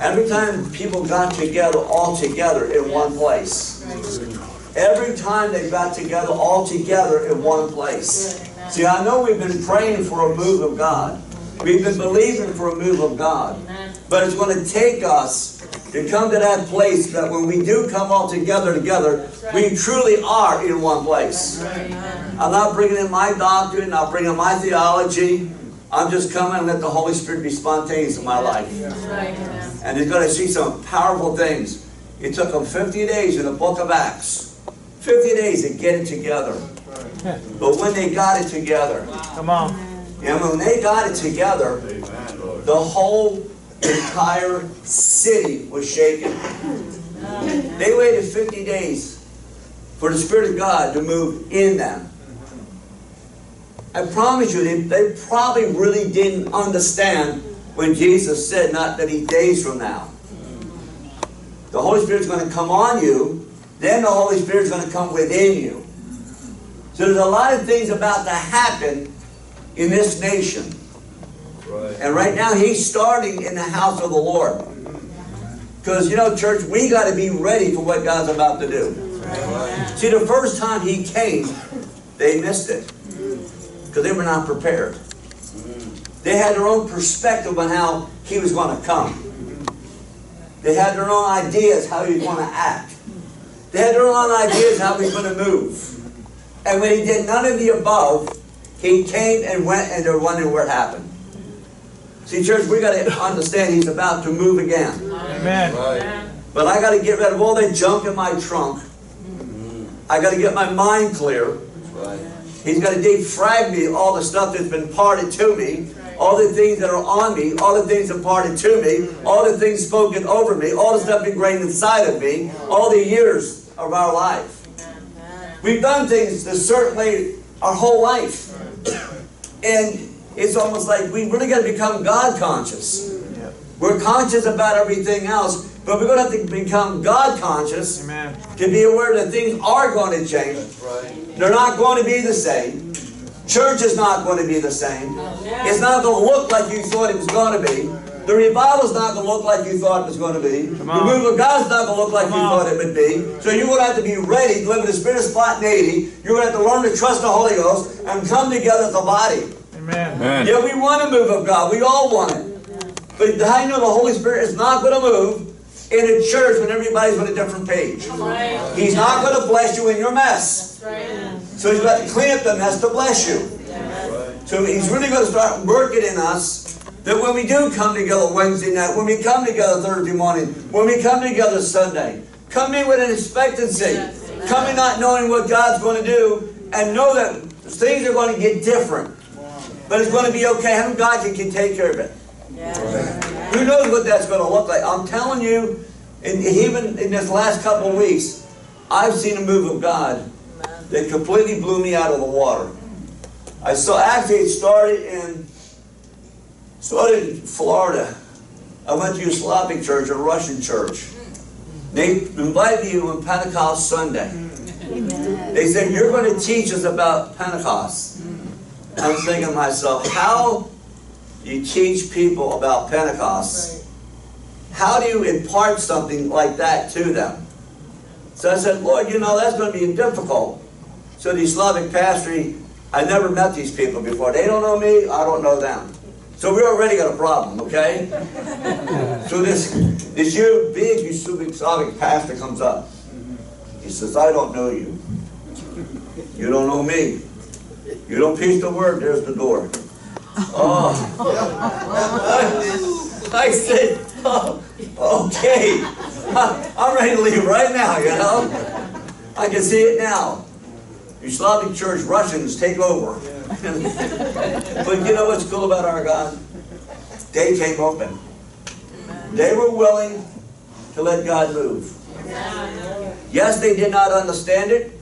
Every time people got together, all together in one place. Every time they got together, all together in one place. See, I know we've been praying for a move of God. We've been believing for a move of God. But it's going to take us to come to that place that when we do come all together together, we truly are in one place. I'm not bringing in my doctrine, not bringing in my theology. I'm just coming and let the Holy Spirit be spontaneous in my life. And you're going to see some powerful things. It took them 50 days in the book of Acts. 50 days to get it together. But when they got it together, Come on. and when they got it together, the whole entire city was shaken. They waited 50 days for the Spirit of God to move in them. I promise you, they, they probably really didn't understand when Jesus said, not that he days from now. The Holy Spirit's going to come on you, then the Holy Spirit's going to come within you. So there's a lot of things about to happen in this nation. And right now, he's starting in the house of the Lord. Because, you know, church, we got to be ready for what God's about to do. See, the first time he came, they missed it. Because they were not prepared. They had their own perspective on how he was going to come. They had their own ideas how he was going to act. They had their own ideas how he was going to move. And when he did none of the above, he came and went and they're wondering what happened. See, church, we got to understand he's about to move again. Amen. But I got to get rid of all that junk in my trunk. Mm-hmm. I got to get my mind clear. He's got to defrag me all the stuff that's been parted to me, all the things that are on me, all the things imparted to me, all the things spoken over me, all the stuff ingrained inside of me, all the years of our life. We've done things that certainly our whole life. And it's almost like we really got to become God conscious. We're conscious about everything else, but we're going to have to become God conscious Amen. to be aware that things are going to change. They're not going to be the same. Church is not going to be the same. Oh, it's not going to look like you thought it was going to be. The revival's not going to look like you thought it was going to be. The move of God's not going to look like Come you on. thought it would be. So you're going to have to be ready to live in the spirit of spontaneity. You're going to have to learn to trust the Holy Ghost and come together as a body. Amen. Yeah, we want a move of God. We all want it. But I know the Holy Spirit is not going to move in a church when everybody's on a different page. He's not going to bless you in your mess. So he's got to clean up the mess to bless you. So he's really going to start working in us that when we do come together Wednesday night, when we come together Thursday morning, when we come together Sunday, come in with an expectancy. Come in not knowing what God's going to do and know that things are going to get different. But it's going to be okay. Having God can, can take care of it. Who knows what that's going to look like? I'm telling you, and even in this last couple of weeks, I've seen a move of God that completely blew me out of the water. I saw actually it started in started in Florida. I went to a Slavic church, a Russian church. They invited me on Pentecost Sunday. They said, You're going to teach us about Pentecost. I was thinking to myself, how you teach people about Pentecost? How do you impart something like that to them? So I said, Lord, you know, that's going to be difficult. So the Slavic pastor, I never met these people before. They don't know me, I don't know them. So we already got a problem, okay? so this this you big Slavic pastor comes up. He says, I don't know you. You don't know me. You don't preach the word, there's the door. Oh. I said, oh, okay. I'm ready to leave right now, you know? I can see it now. You Slavic church Russians take over. but you know what's cool about our God? They came open. They were willing to let God move. Yes, they did not understand it.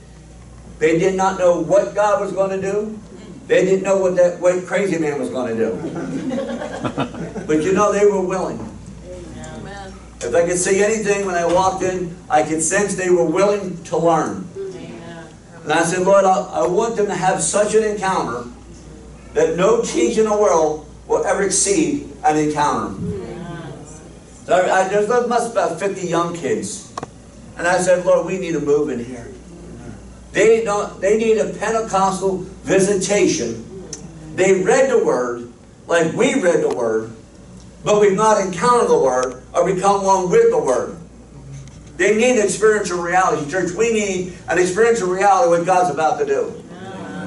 They did not know what God was going to do. They didn't know what that white crazy man was going to do. But you know, they were willing. If I could see anything when I walked in, I could sense they were willing to learn. And I said, Lord, I, I want them to have such an encounter that no teaching in the world will ever exceed an encounter. So I, I, there's must about 50 young kids. And I said, Lord, we need a move in here. They don't they need a Pentecostal visitation. They read the word like we read the word, but we've not encountered the word or become one with the word. They need experiential reality. Church, we need an experiential reality of what God's about to do.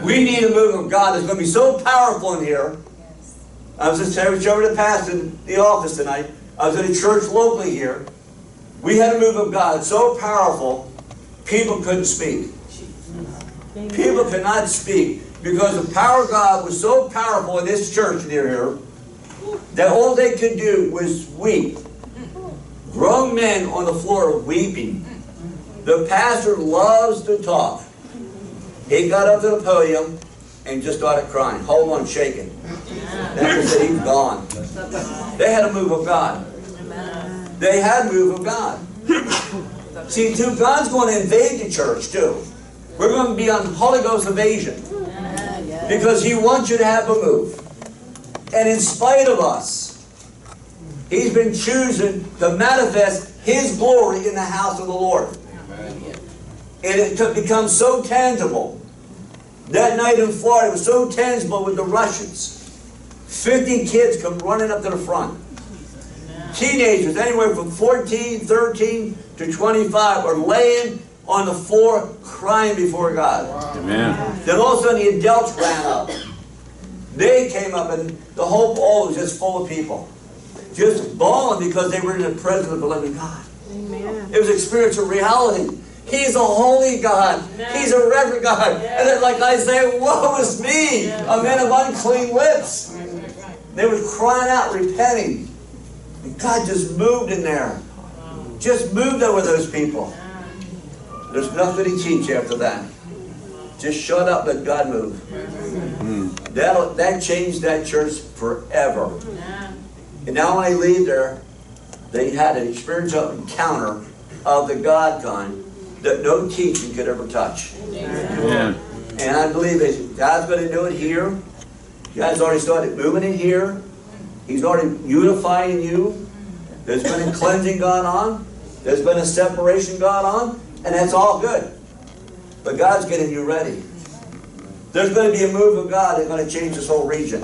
We need a move of God that's going to be so powerful in here. I was just I was over the past in the office tonight. I was at a church locally here. We had a move of God so powerful, people couldn't speak. People could not speak because the power of God was so powerful in this church near here that all they could do was weep. Grown men on the floor weeping. The pastor loves to talk. He got up to the podium and just started crying, hold on, shaking. Then he said, he's gone. They had a move of God. They had a move of God. See, too, God's going to invade the church, too. We're going to be on Holy Ghost invasion. Because He wants you to have a move. And in spite of us, He's been choosing to manifest His glory in the house of the Lord. And it took, become so tangible. That night in Florida, it was so tangible with the Russians. 50 kids come running up to the front. Teenagers, anywhere from 14, 13 to 25, are laying on the floor crying before God. Amen. Then all of a sudden the adults ran up. They came up and the whole hall was just full of people. Just bawling because they were in the presence of the living God. Amen. It was experiential reality. He's a holy God. He's a reverend God. And then like Isaiah, woe is me, a man of unclean lips. They were crying out, repenting. And God just moved in there. Just moved over those people. There's nothing to teach after that. Just shut up, let God move. Hmm. That that changed that church forever. And now when they leave there, they had an experiential encounter of the God kind that no teaching could ever touch. Amen. And I believe that God's going to do it here. God's already started moving in here. He's already unifying you. There's been a cleansing gone on. There's been a separation gone on. And that's all good. But God's getting you ready. There's going to be a move of God that's going to change this whole region.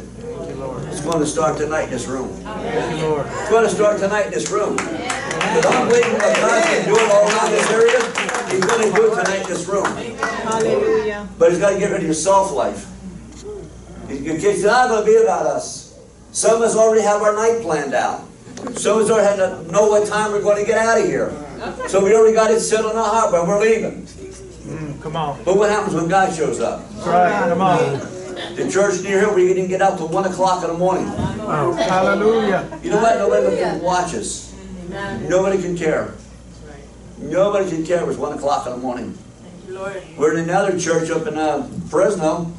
It's going to start tonight in this room. Thank you, Lord. It's going to start tonight in this room. But I'm believing that God can do it all around this area. He's going to do it tonight in this room. Hallelujah. But he's got to get rid of your self life. It's not going to be about us. Some of us already have our night planned out. Some of us already know what time we're going to get out of here. So we already got it set in our heart when we're leaving. Mm, come on. But what happens when God shows up? That's right. Come on. The church near here, we didn't get out till 1 o'clock in the morning. Oh, hallelujah. You know what? Nobody can watch us. Nobody can care. Nobody can care if it's 1 o'clock in the morning. We're in another church up in uh, Fresno.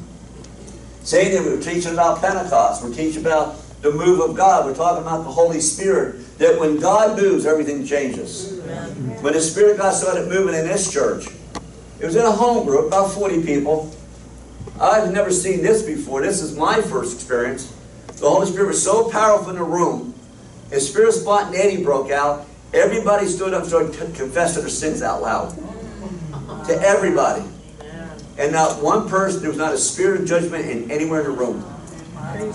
Saying that we're teaching about Pentecost. We're teaching about the move of God. We're talking about the Holy Spirit. That when God moves, everything changes. When the Spirit of God started moving in this church, it was in a home group, about 40 people. I've never seen this before. This is my first experience. The Holy Spirit was so powerful in the room. A spirit of spontaneity broke out. Everybody stood up and started to confess their sins out loud. To everybody. And not one person, there was not a spirit of judgment in anywhere in the room.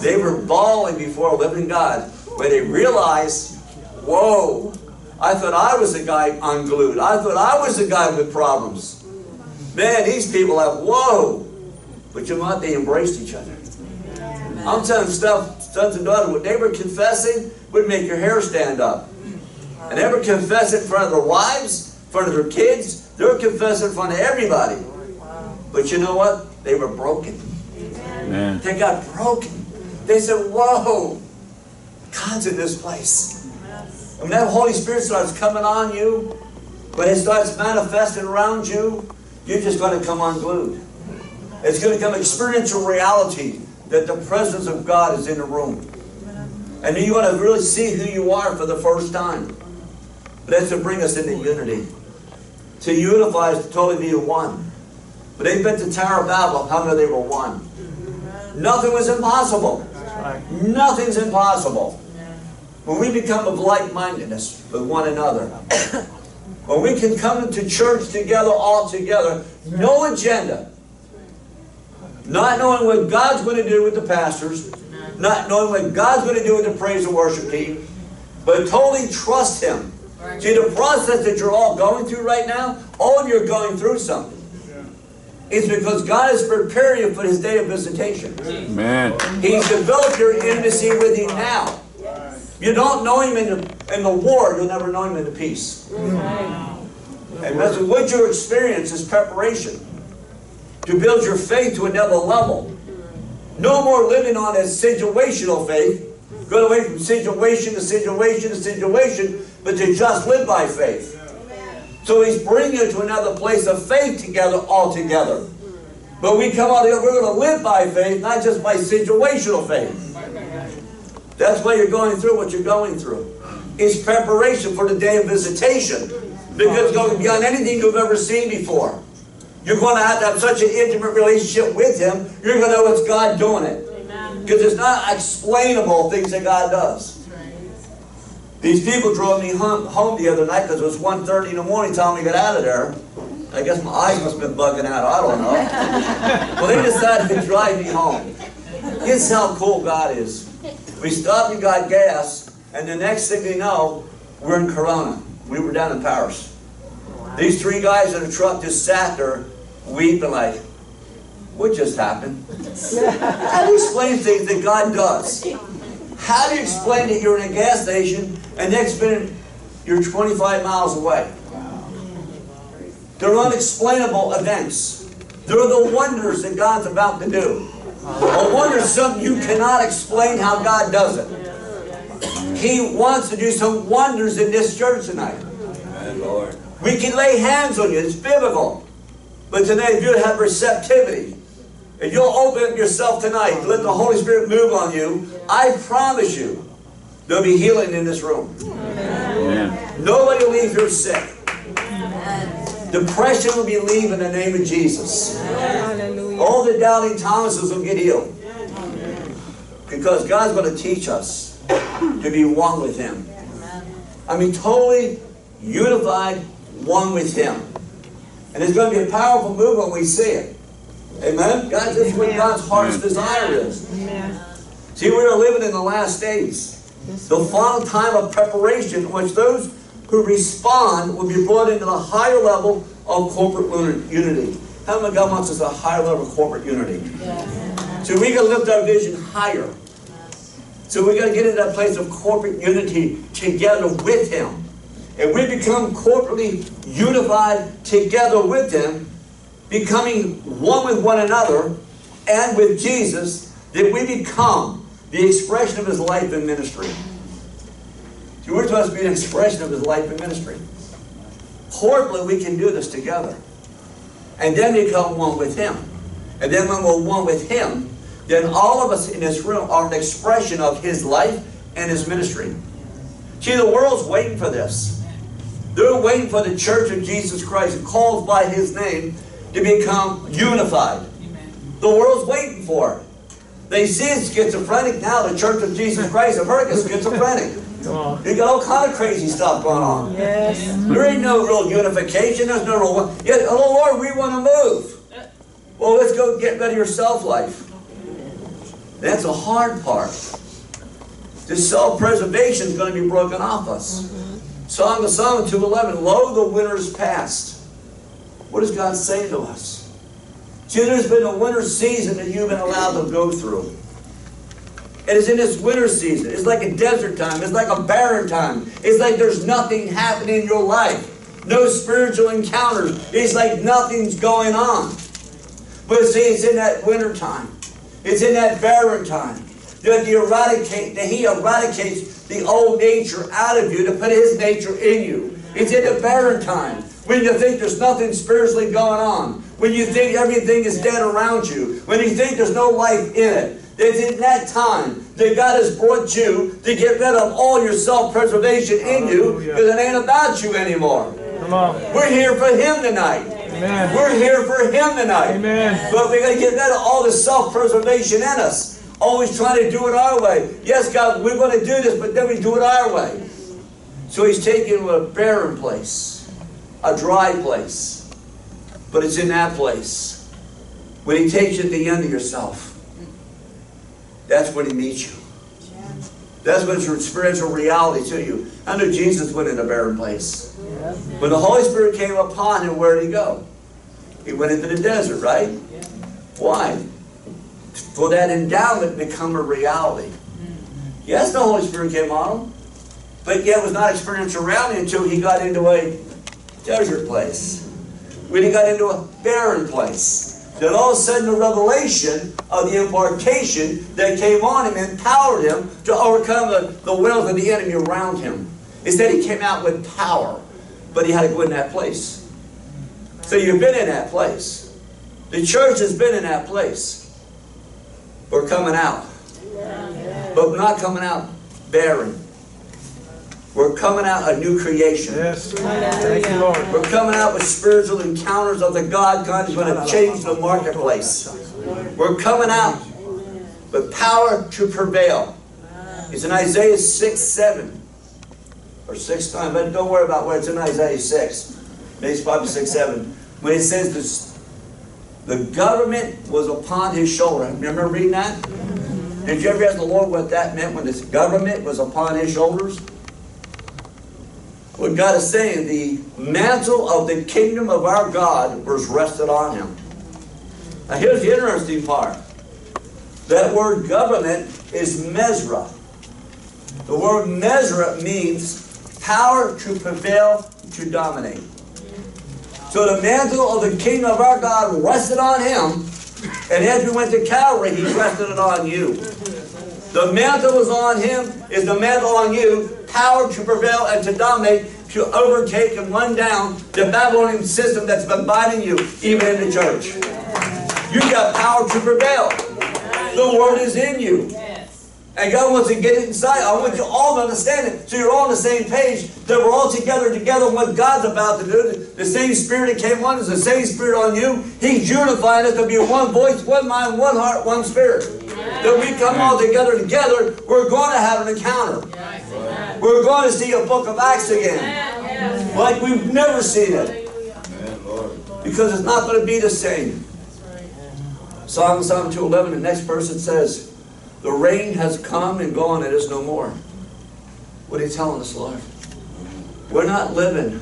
They were bawling before a living God when they realized, whoa, I thought I was the guy unglued. I thought I was the guy with problems. Man, these people have, whoa. But you know what? They embraced each other. I'm telling stuff, sons and daughters, what they were confessing would make your hair stand up. And they were confessing in front of their wives, in front of their kids. They were confessing in front of everybody. But you know what? They were broken. Amen. They got broken. They said, Whoa, God's in this place. And when that Holy Spirit starts coming on you, when it starts manifesting around you, you're just going to come unglued. It's going to become experiential reality that the presence of God is in the room. And you're going to really see who you are for the first time. But That's to bring us into unity. To unify is to totally be one. But they built the Tower of Babel, how many they were one? Nothing was impossible. Nothing's impossible. When we become of like-mindedness with one another, when we can come into church together, all together, no agenda, not knowing what God's going to do with the pastors, not knowing what God's going to do with the praise and worship team, but totally trust Him. See, the process that you're all going through right now, all of you are going through something. It's because God is preparing you for His day of visitation. Man. He's developed your intimacy with Him now. You don't know Him in the, in the war, you'll never know Him in the peace. Mm-hmm. And that's what you experience is preparation to build your faith to another level. No more living on a situational faith, going away from situation to situation to situation, but to just live by faith. So He's bringing you to another place of faith together, all together. But we come out here, we're going to live by faith, not just by situational faith. That's why you're going through what you're going through. It's preparation for the day of visitation. Because going beyond anything you've ever seen before. You're going to have to have such an intimate relationship with Him, you're going to know it's God doing it. Because it's not explainable things that God does. These people drove me home, home the other night because it was 1.30 in the morning time we got out of there. I guess my eyes must have been bugging out. I don't know. well, they decided to drive me home. Here's how cool God is. We stopped and got gas, and the next thing we know, we're in Corona. We were down in Perris. These three guys in a truck just sat there weeping like, what just happened? How do you explain things that God does? How do you explain that you're in a gas station and next minute you're 25 miles away? They're unexplainable events. They're the wonders that God's about to do. A wonder is something you cannot explain how God does it. He wants to do some wonders in this church tonight. Lord. We can lay hands on you. It's biblical. But tonight, if you have receptivity, if you'll open up yourself tonight, let the Holy Spirit move on you, I promise you, there'll be healing in this room. Amen. Nobody will leave here sick. Depression will be leave in the name of Jesus. Hallelujah. All the doubting Thomases will get healed. Because God's going to teach us to be one with Him. I mean, totally unified, one with Him. And it's going to be a powerful move when we see it. Amen? God, that's what God's heart's desire is. Amen. See, we are living in the last days. The final time of preparation, in which those who respond will be brought into the higher level of corporate unity. How many God wants us a higher level of corporate unity? So we got to lift our vision higher. So we got to get into that place of corporate unity together with Him. And we become corporately unified together with Him, becoming one with one another and with Jesus, that we become the expression of His life and ministry. See, we're supposed to be an expression of His life and ministry. Corporately, we can do this together. And then become one with Him. And then when we're one with Him, then all of us in this room are an expression of His life and His ministry. See, the world's waiting for this. They're waiting for the church of Jesus Christ, called by His name, to become unified. The world's waiting for it. They see it's schizophrenic now, the church of Jesus Christ. America's schizophrenic. Come on. Oh. You got all kind of crazy stuff going on. Yes. There ain't no real unification. There's no real one. Yet, oh Lord, we want to move. Well, let's go get rid of your self-life. That's a hard part. This self-preservation is going to be broken off us. Mm-hmm. Song of Song 211, Lo, the winter is past. What does God say to us? See, there's been a winter season that you've been allowed to go through. It is in this winter season. It's like a desert time. It's like a barren time. It's like there's nothing happening in your life. No spiritual encounters. It's like nothing's going on. But see, it's in that winter time. It's in that barren time. That, he eradicate, that He eradicates the old nature out of you to put His nature in you. It's in the barren time. When you think there's nothing spiritually going on. When you think everything is dead around you. When you think there's no life in it. It's in that time that God has brought you to get rid of all your self-preservation in you because it ain't about you anymore. Come on. We're here for Him tonight. Amen. We're here for Him tonight. Amen. But we got to get rid of all the self-preservation in us. always trying to do it our way. Yes, God, we're going to do this, but then we do it our way. So he's taken to a barren place, a dry place. But it's in that place. When he takes you to the end of yourself, that's when he meets you. That's when it's spiritual reality to you. I know Jesus went in a barren place. When the Holy Spirit came upon him, where did he go? He went into the desert, right? Why? For that endowment become a reality. Yes, the Holy Spirit came on him, but yet was not experiential reality until he got into a desert place. When he got into a barren place. Then all of a sudden the revelation of the impartation that came on him empowered him to overcome the, the wills of the enemy around him. Instead he came out with power, but he had to go in that place. So you've been in that place. The church has been in that place. We're coming out. But we're not coming out barren. We're coming out a new creation. Yes. Thank you, Lord. We're coming out with spiritual encounters of the God God is going to change the marketplace. We're coming out with power to prevail. It's in Isaiah 6 7 or 6 9, but don't worry about where it's in Isaiah 6. Maybe it's probably 6 7. When it says this, the government was upon his shoulder. Remember reading that? Did you ever ask the Lord what that meant when this government was upon his shoulders? What God is saying, the mantle of the kingdom of our God was rested on him. Now here's the interesting part. That word government is Mesra. The word Mesra means power to prevail, to dominate. So the mantle of the king of our God rested on him, and as we went to Calvary, he rested it on you. The mantle was on him, is the mantle on you, power to prevail and to dominate, to overtake and run down the Babylonian system that's been binding you, even in the church. You got power to prevail. The word is in you. And God wants to get it inside. I want you all to understand it. So you're all on the same page. That we're all together together on what God's about to do. The same spirit that came on is the same spirit on you. He's unifying us to be one voice, one mind, one heart, one spirit. That we come all together together, we're going to have an encounter. We're going to see a book of Acts again. Like we've never seen it. Because it's not going to be the same. Psalm Psalm 211, the next person says, The rain has come and gone, it is no more. What are you telling us, Lord? We're not living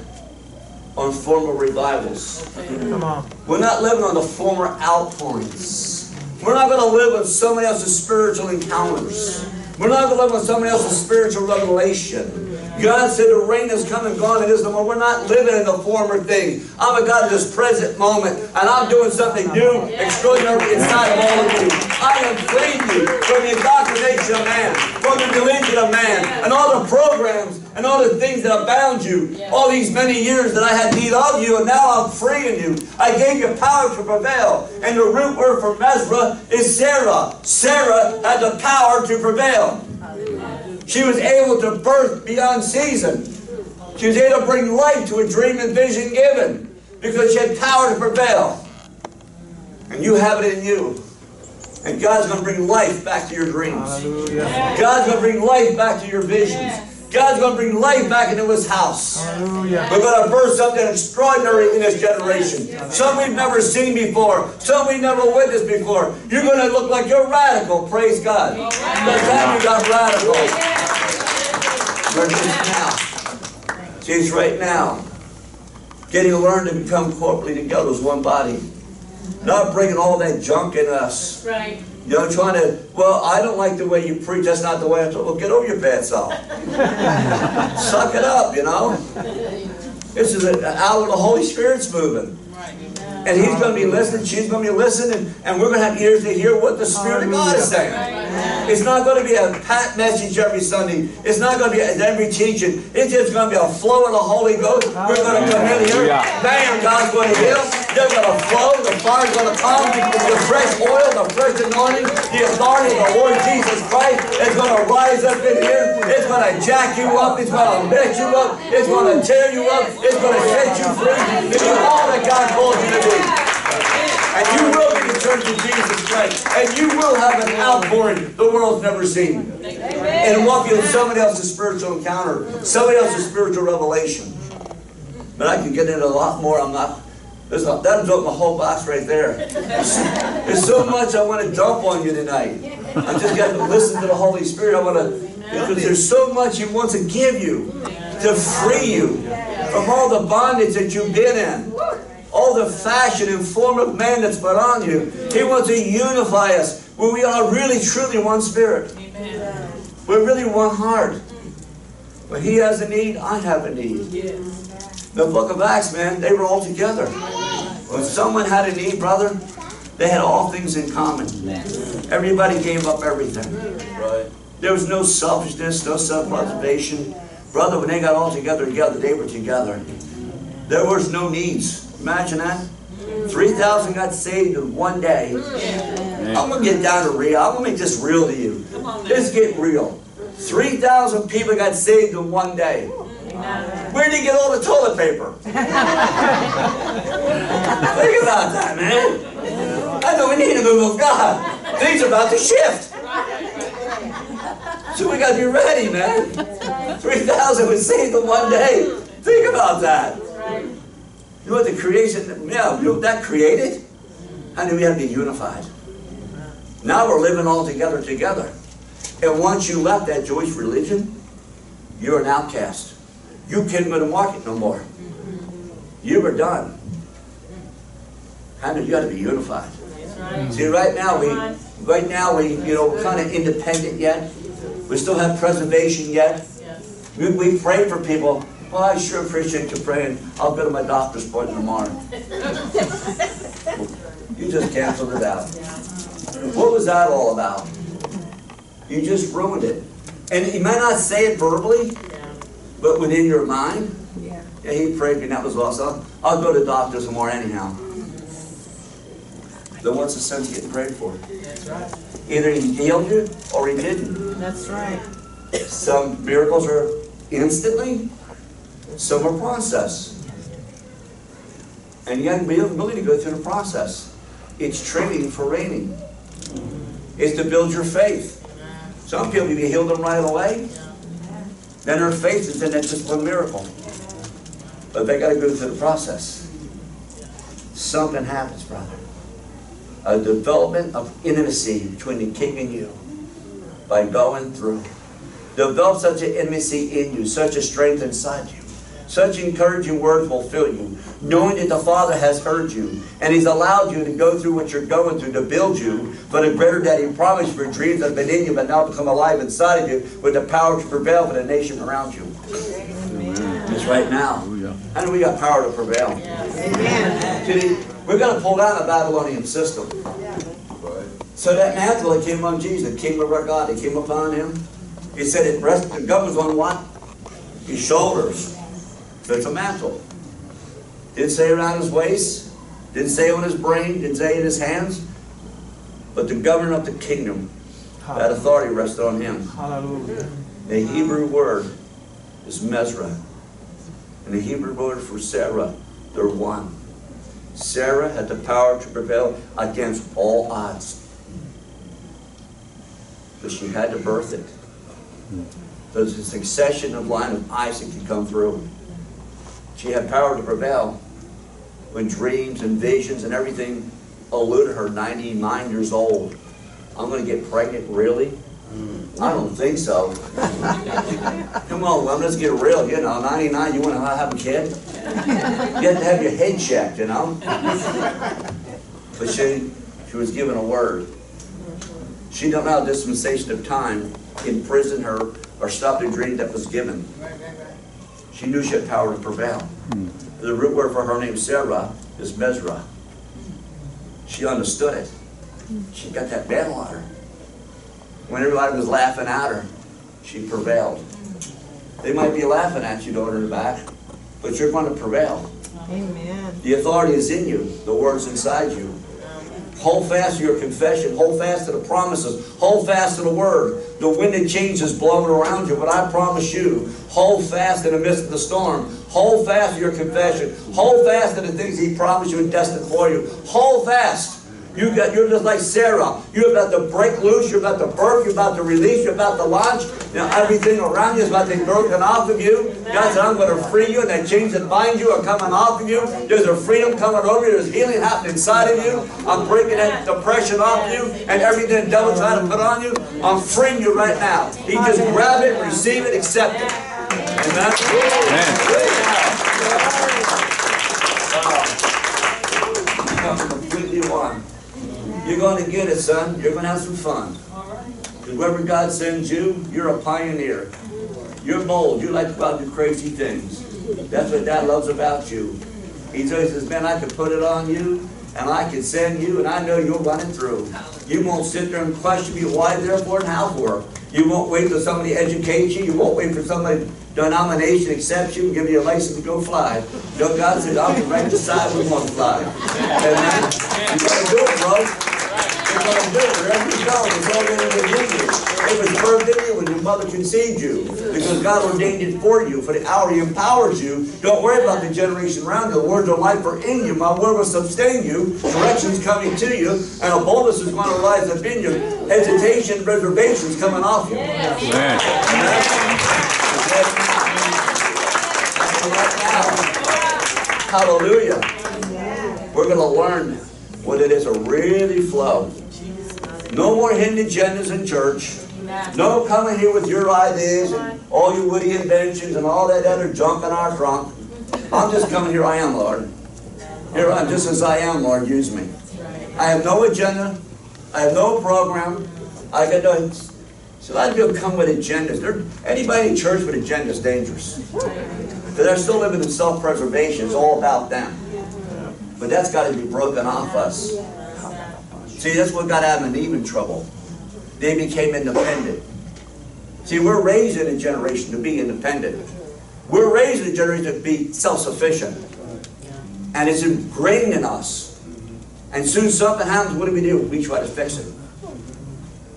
on former revivals. Come on. We're not living on the former outpourings. We're not going to live on somebody else's spiritual encounters. We're not going to live on somebody else's spiritual revelation. God said the rain has come and gone, it is no more. We're not living in the former things. I'm a God of this present moment, and I'm doing something new, extraordinary inside of all of you. I am freeing you from the indoctrination of man, from the religion of man, and all the programs and all the things that have bound you all these many years that I had need of you, and now I'm freeing you. I gave you power to prevail. And the root word for Mesra is Sarah. Sarah had the power to prevail. She was able to birth beyond season. She was able to bring light to a dream and vision given because she had power to prevail. And you have it in you. And God's going to bring life back to your dreams. Hallelujah. God's going to bring life back to your visions. God's going to bring life back into his house. Hallelujah. We're going to birth something extraordinary in this generation. Some we've never seen before. Some we've never witnessed before. You're going to look like you're radical. Praise God. The how you got radical. But it's now. See, it's right now. Getting to learn to become corporately together as one body. Not bringing all that junk in us. Right. You know, trying to, well, I don't like the way you preach. That's not the way I talk. Well, get over your bad self. Suck it up, you know. This is an hour the Holy Spirit's moving. And he's going to be listening, she's going to be listening, and we're going to have ears to hear what the Spirit of God is saying. It's not going to be a pat message every Sunday. It's not going to be every teaching. It's just going to be a flow of the Holy Ghost. We're going to come in here, bam, God's going to heal. They're going to flow. The fire's going to come. The fresh oil, the fresh anointing, the authority of the Lord Jesus Christ is going to rise up in here. It's going to jack you up. It's going to lift you up. It's going to tear you up. It's going to set you free do all that God called you to do. And you will be the church of Jesus Christ. And you will have an outpouring the world's never seen. And it won't somebody else's spiritual encounter, somebody else's spiritual revelation. But I can get into a lot more. I'm not. There's a, that'll open my whole box right there. There's so much I want to dump on you tonight. I just got to listen to the Holy Spirit. I want to because there's so much He wants to give you to free you from all the bondage that you've been in, all the fashion and form of man that's put on you. He wants to unify us where we are really truly one spirit. We're really one heart. When He has a need, I have a need. The book of Acts, man, they were all together. When someone had a need, brother, they had all things in common. Everybody gave up everything. Right. There was no selfishness, no self-preservation. Brother, when they got all together together, they were together. There was no needs. Imagine that. 3,000 got saved in one day. I'm going to get down to real. I'm going to make this real to you. Let's get real. 3,000 people got saved in one day. Where did he get all the toilet paper? Think about that, man. I know we need a move of God. Things are about to shift. So we got to be ready, man. 3,000 was saved in one day. Think about that. You know what the creation, yeah, you know what that created? I knew we had to be unified. Now we're living all together together. And once you left that Jewish religion, you're an outcast. You couldn't go to market no more. You were done. I knew you got to be unified. See, right now we, right now we, you know, we're kind of independent yet. We still have preservation yet. We, we pray for people. Well, I sure appreciate you praying. I'll go to my doctor's appointment tomorrow. You just canceled it out. What was that all about? You just ruined it. And you might not say it verbally, but within your mind, Yeah. yeah, he prayed and that was awesome. I'll go to doctors more anyhow. Then what's the sense of getting prayed for? That's right. Either he healed you or he didn't. That's right. Some miracles are instantly, some are process. And you have to be willing to go through the process. It's training for reigning. It's to build your faith. Some people, you heal them right away. Then their faith is in that just a miracle. But they got to go through the process. Something happens, brother. A development of intimacy between the king and you by going through. Develop such an intimacy in you, such a strength inside you. Such encouraging words will fill you, knowing that the Father has heard you, and He's allowed you to go through what you're going through to build you for the greater that He promised for dreams that have been in you, but now become alive inside of you with the power to prevail for the nation around you. It's right now. And we got power to prevail. Amen. See, we're going to pull down the Babylonian system. So that mantle that came on Jesus, the kingdom of our God, it came upon him. He said it rested, the government's on what? His shoulders. So it's a mantle. Didn't say around his waist, didn't say on his brain, didn't say in his hands. But the governor of the kingdom, that authority rested on him. Hallelujah. The Hebrew word is Mezrah. And the Hebrew word for Sarah, they're one. Sarah had the power to prevail against all odds. But she had to birth it. There's a succession of line of Isaac to come through. She had power to prevail when dreams and visions and everything eluded her 99 years old. I'm going to get pregnant, really? Mm. I don't think so. Come on, well, let's get real, you know, 99, you want to have a kid? You have to have your head checked, you know? But she, she was given a word. She don't allow dispensation of time imprison her or stop the dream that was given. She knew she had power to prevail. Hmm. The root word for her name, Sarah, is Mezrah. She understood it. She got that battle on her. When everybody was laughing at her, she prevailed. They might be laughing at you, daughter, in the back, but you're going to prevail. Amen. The authority is in you. The word's inside you. Hold fast to your confession. Hold fast to the promises. Hold fast to the word. The wind and change is blowing around you, but I promise you, hold fast in the midst of the storm. Hold fast to your confession. Hold fast to the things He promised you and destined for you. Hold fast. You got, you're just like Sarah. You're about to break loose. You're about to birth. You're about to release. You're about to launch. You know, everything around you is about to be broken off of you. God said, I'm going to free you. And that chains that bind you are coming off of you. There's a freedom coming over you. There's healing happening inside of you. I'm breaking that depression off of you. And everything the devil trying to put on you, I'm freeing you right now. He just grab it, receive it, accept it. Amen. Come completely one. You're going to get it, son. You're going to have some fun. Because wherever God sends you, you're a pioneer. You're bold. You like to go out and do crazy things. That's what Dad loves about you. He always says, man, I could put it on you, and I can send you, and I know you'll run it through. You won't sit there and question me why, therefore, and how for. You won't wait till somebody educates you. You won't wait for somebody denomination accepts you and give you a license to go fly. No, God said, I'll be right beside we want to fly. Amen. You gotta do it, bro. It. Was birthed in you when your mother conceived you. Because God ordained it for you. For the hour He empowers you. Don't worry about the generation around you. The words of life are in you. My word will sustain you. Direction's coming to you. And a boldness is going to rise up in you. Hesitation, reservations coming off you. Hallelujah. We're going to learn what it is to really flow. No more hidden agendas in church. No coming here with your ideas and all your witty inventions and all that other junk in our trunk. I'm just coming here, I am, Lord. Here I am, just as I am, Lord, use me. I have no agenda. I have no program. I got no. So a lot of people come with agendas. They're, anybody in church with agenda is dangerous. Because they're still living in self-preservation. It's all about them. But that's got to be broken off us. See, that's what got Adam and Eve in trouble. They became independent. See, we're raised in a generation to be independent. We're raised in a generation to be self-sufficient. And it's ingrained in us. And soon something happens, what do we do? We try to fix it.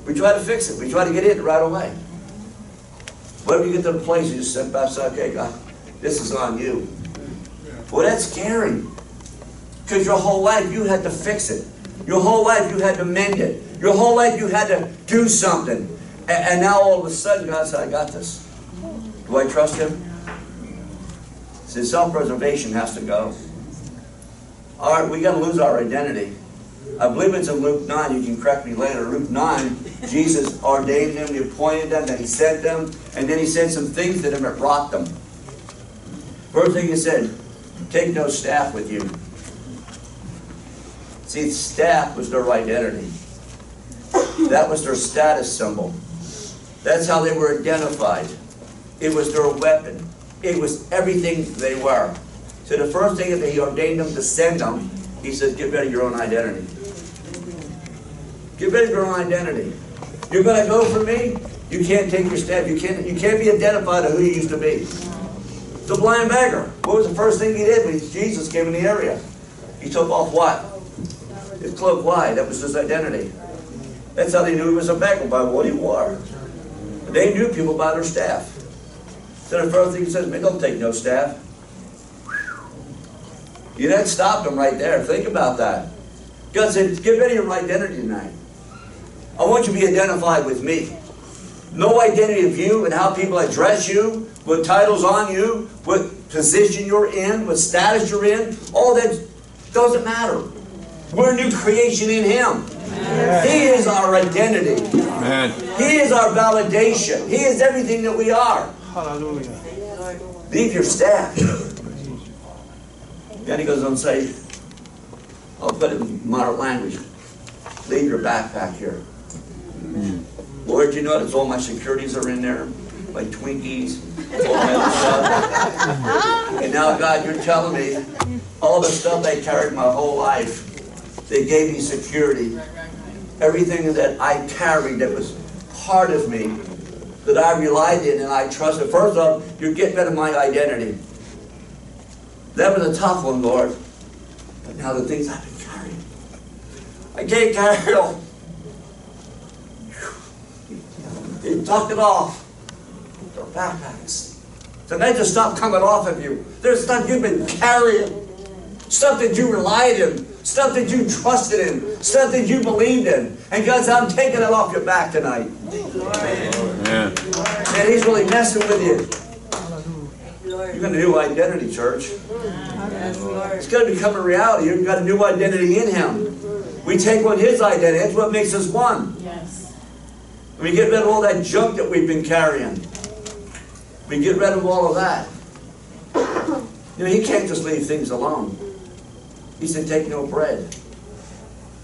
We try to fix it. We try to get it right away. What if you get to the place you just sit back and say, okay, God, this is on you. Well, that's scary. Because your whole life you had to fix it. Your whole life you had to mend it. Your whole life you had to do something. A- And, now all of a sudden God said, I got this. Do I trust Him? See, self-preservation has to go. All right, we got to lose our identity. I believe it's in Luke 9, you can correct me later. Luke 9, Jesus ordained them, He appointed them, then He sent them, and then He said some things to them that brought them. First thing He said, take no staff with you. See, staff was their identity. That was their status symbol. That's how they were identified. It was their weapon. It was everything they were. So the first thing that he ordained them to send them, he says, get rid of your own identity. Get rid of your own identity. You're going to go for me? You can't take your staff. You can't, you can't be identified to who you used to be. The blind beggar. What was the first thing he did when Jesus came in the area? He took off what? His cloak. Why? That was his identity. That's how they knew he was a beggar, by what he wore. They knew people by their staff. So the first thing he says, man, don't take no staff. You that stopped him right there. Think about that. God said, get rid of your identity tonight. I want you to be identified with me. No identity of you and how people address you, what titles on you, what position you're in, what status you're in. All that doesn't matter. We're a new creation in Him. He is our identity. Amen. He is our validation. He is everything that we are. Hallelujah. Leave your staff. Then he goes on to say, I'll put it in modern language. Leave your backpack here. Lord, you notice all my securities are in there, my Twinkies, all my other stuff. And now, God, you're telling me all the stuff I carried my whole life, they gave me security. Everything that I carried that was part of me, that I relied in and I trusted. First off, you're getting rid of my identity. That was a tough one, Lord. But now the things I've been carrying. I can't carry all. He took it off. Their backpacks. So they just stop coming off of you. There's stuff you've been carrying. Stuff that you relied in. Stuff that you trusted in. Stuff that you believed in. And God said, I'm taking it off your back tonight. Amen. And He's really messing with you. You've got a new identity, church. It's going to become a reality. You've got a new identity in Him. We take on His identity. That's what makes us one. Yes. We get rid of all that junk that we've been carrying. We get rid of all of that. You know, He can't just leave things alone. He said, take no bread.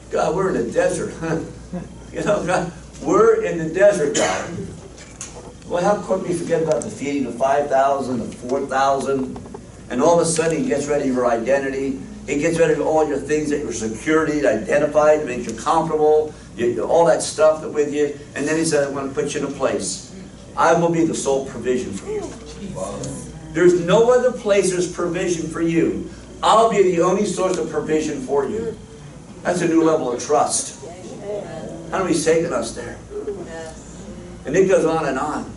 God, we're in the desert. huh? you know, God, we're in the desert, God. Well, how could we forget about the feeding of 5,000, the 4,000, and all of a sudden he gets rid of your identity. He gets rid of all your things that your security identified, makes you comfortable, you, all that stuff that with you. And then he said, I'm going to put you in a place. I will be the sole provision for you. Oh, there's no other place there's provision for you. I'll be the only source of provision for you. That's a new level of trust. How do he's taken us there. And it goes on and on.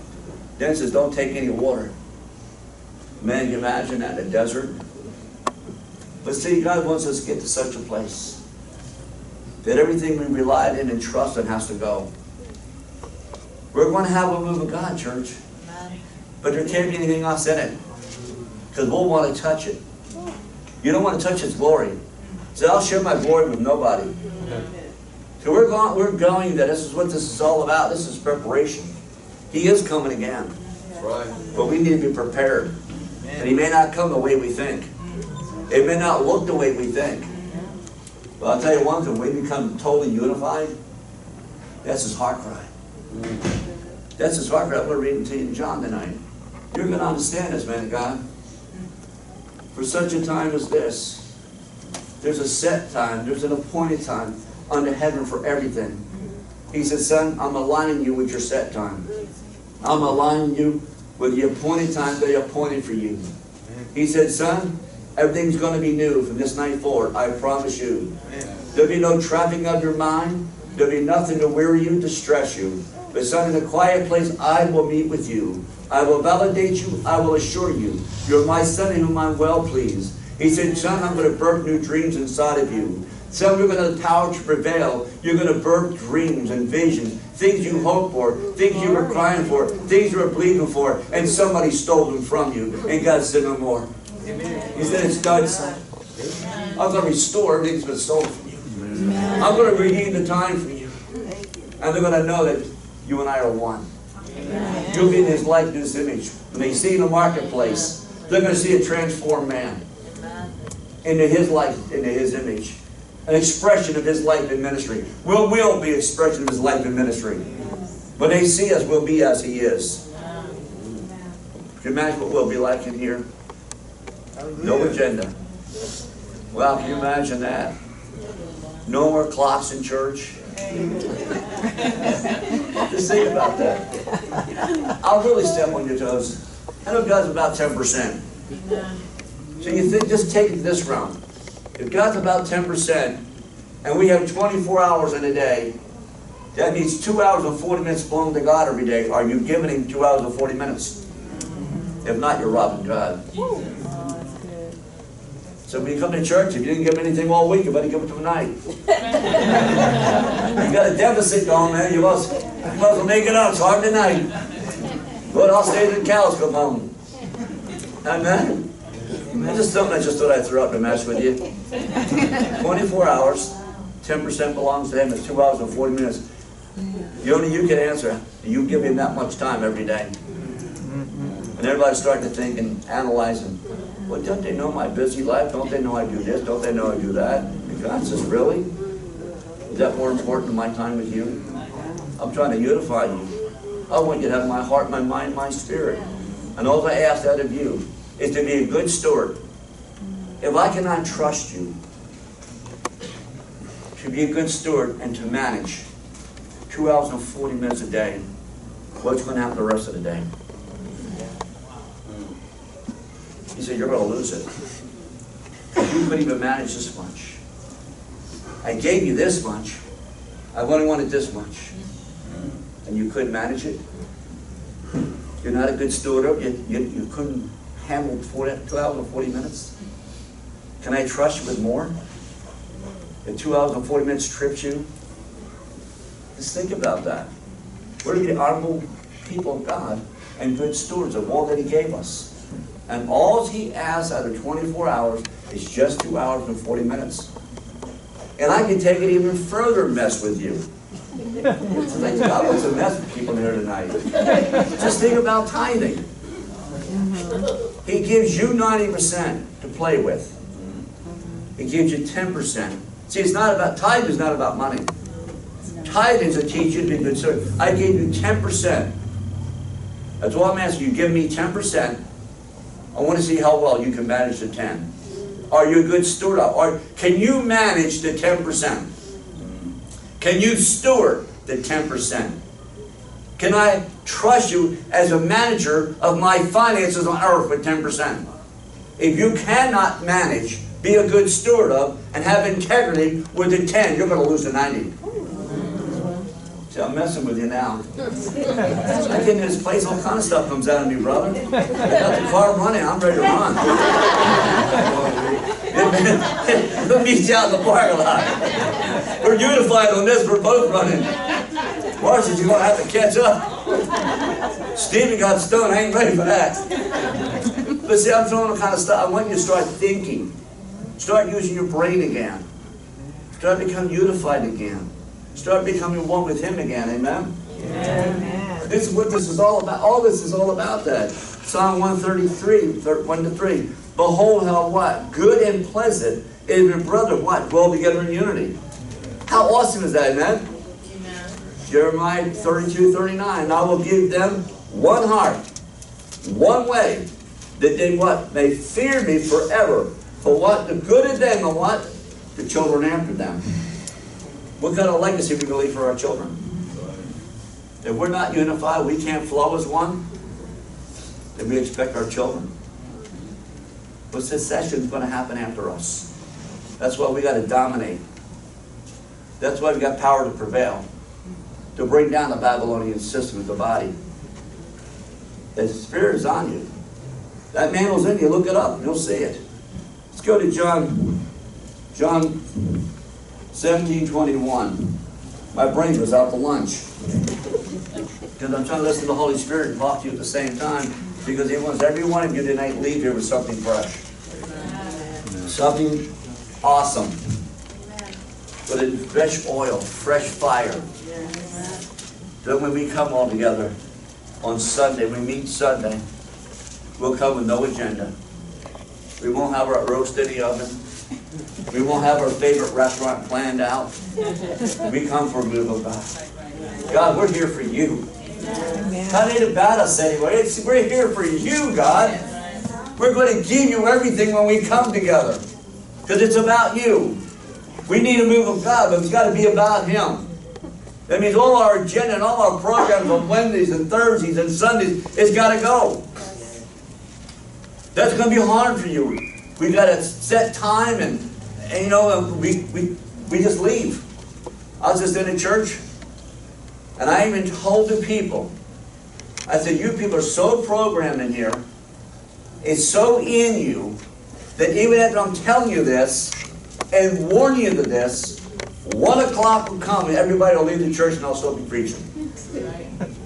Then says, don't take any water. Man, you imagine that in a desert? But see, God wants us to get to such a place that everything we relied in and trusted has to go. We're going to have a move of God, church. But there can't be anything else in it. Because we'll want to touch it. You don't want to touch His glory. So I'll share my glory with nobody. So we're going, we're going that this is what this is all about. This is preparation. He is coming again. Right. But we need to be prepared. And He may not come the way we think. It may not look the way we think. But I'll tell you one thing, when we become totally unified, that's His heart cry. That's His heart cry. Going to to you in John tonight. You're going to understand this, man of God. For such a time as this, there's a set time, there's an appointed time under heaven for everything. He said, son, I'm aligning you with your set time. I'm aligning you with the appointed time they appointed for you. He said, son, everything's going to be new from this night forward. I promise you. There'll be no trapping of your mind. There'll be nothing to weary you, to stress you. But son, in a quiet place, I will meet with you. I will validate you. I will assure you. You're my son in whom I'm well pleased. He said, son, I'm going to birth new dreams inside of you. Son, you're going to have power to prevail. You're going to birth dreams and visions, things you hoped for, things you were crying for, things you were believing for, and somebody stole them from you. And God said, no more. He said, it's done, son. I'm going to restore everything that's been stolen from you. I'm going to redeem the time for you. And they're going to know that you and I are one. You'll be in His likeness image. When they see in the marketplace, they're going to see a transformed man into His life, into His image. An expression of His life and ministry. We'll, we'll be an expression of His life and ministry. When they see us, we'll be as He is. Can you imagine what we'll be like in here? No agenda. Well, can you imagine that? No more clocks in church. Think about that. I'll really step on your toes. I know God's about 10%. So you think, just take this round. If God's about 10%, and we have 24 hours in a day, that means 2 hours and 40 minutes belong to God every day. Are you giving Him 2 hours and 40 minutes? If not, you're robbing God. So when you come to church, if you didn't give him anything all week, you better give it to tonight. you got a deficit going there. You must, you must make it up. It's hard tonight. But I'll stay till the cows come home. Amen. That's just something I just thought I'd throw out to mess with you. 24 hours, 10% belongs to him. It's 2 hours and 40 minutes. The only you can answer, you give him that much time every day. And everybody's starting to think and analyzing. Well, don't they know my busy life? Don't they know I do this? Don't they know I do that? And God says, really? Is that more important than my time with you? I'm trying to unify you. I want you to have my heart, my mind, my spirit. And all I ask out of you is to be a good steward. If I cannot trust you to be a good steward and to manage two hours and 40 minutes a day, what's going to happen the rest of the day? He said, you're going to lose it. You couldn't even manage this much. I gave you this much. I've only wanted this much. And you couldn't manage it? You're not a good steward? You, you, you couldn't handle 40, 2 hours and 40 minutes? Can I trust you with more? If 2 hours and 40 minutes trips you? Just think about that. We're to be honorable people of God and good stewards of all that He gave us. And all He asks out of 24 hours is just 2 hours and 40 minutes. And I can take it even further mess with you. God wants to mess with people here tonight. Just think about tithing. He gives you 90% to play with. He gives you 10%. See, it's not about, tithing is not about money. Tithing is to teach you to be a good steward. I gave you 10%. That's all I'm asking you. Give me 10%. I want to see how well you can manage the 10. Are you a good steward? Or can you manage the 10%? Can you steward the 10%? Can I trust you as a manager of my finances on earth with 10%? If you cannot manage, be a good steward of, and have integrity with the 10, you're going to lose the 90. See, I'm messing with you now. I get in this place, all kind of stuff comes out of me, brother. I got the car running, I'm ready to run. Meet you out the parking lot. We're unified on this, we're both running. Marcy, you're gonna have to catch up. Stephen got stoned, I ain't ready for that. But see, I'm throwing the kind of stuff, I want you to start thinking. Start using your brain again. Start becoming unified again. Start becoming one with Him again, amen? Amen. This is what this is all about. All this is all about that. Psalm 133, thir- 1 to 3. Behold how what? Good and pleasant is your brother what? Dwell together in unity. How awesome is that, amen? Jeremiah 32, 39. I will give them one heart, one way, that they what? May fear me forever. For what? The good of them and what? The children after them. What kind of legacy we going to leave for our children? If we're not unified, we can't flow as one, then we expect our children. But secession is going to happen after us. That's why we got to dominate. That's why we got power to prevail. To bring down the Babylonian system of the body. The Spirit is on you. That mantle's in you. Look it up. You'll see it. Let's go to John. John 17, 21. My brain was out to lunch. Because I'm trying to listen to the Holy Spirit and talk to you at the same time. Because He wants every one of you tonight to leave here with something fresh. Something awesome. With fresh oil, fresh fire. Then when we come all together on Sunday, we meet Sunday, we'll come with no agenda. We won't have our roast in the oven. We won't have our favorite restaurant planned out. We come for a move of God. God, we're here for you. God ain't about us anyway. It's, we're here for you, God. We're going to give you everything when we come together. Because it's about you. We need a move of God, but it's got to be about Him. That means all our agenda and all our programs on Wednesdays and Thursdays and Sundays, it's got to go. That's going to be hard for you. We got a set time and, and you know, we, we, we just leave. I was just in a church and I even told the people, I said, you people are so programmed in here, it's so in you, that even after I'm telling you this and warning you to this, one o'clock will come and everybody will leave the church and I'll still be preaching.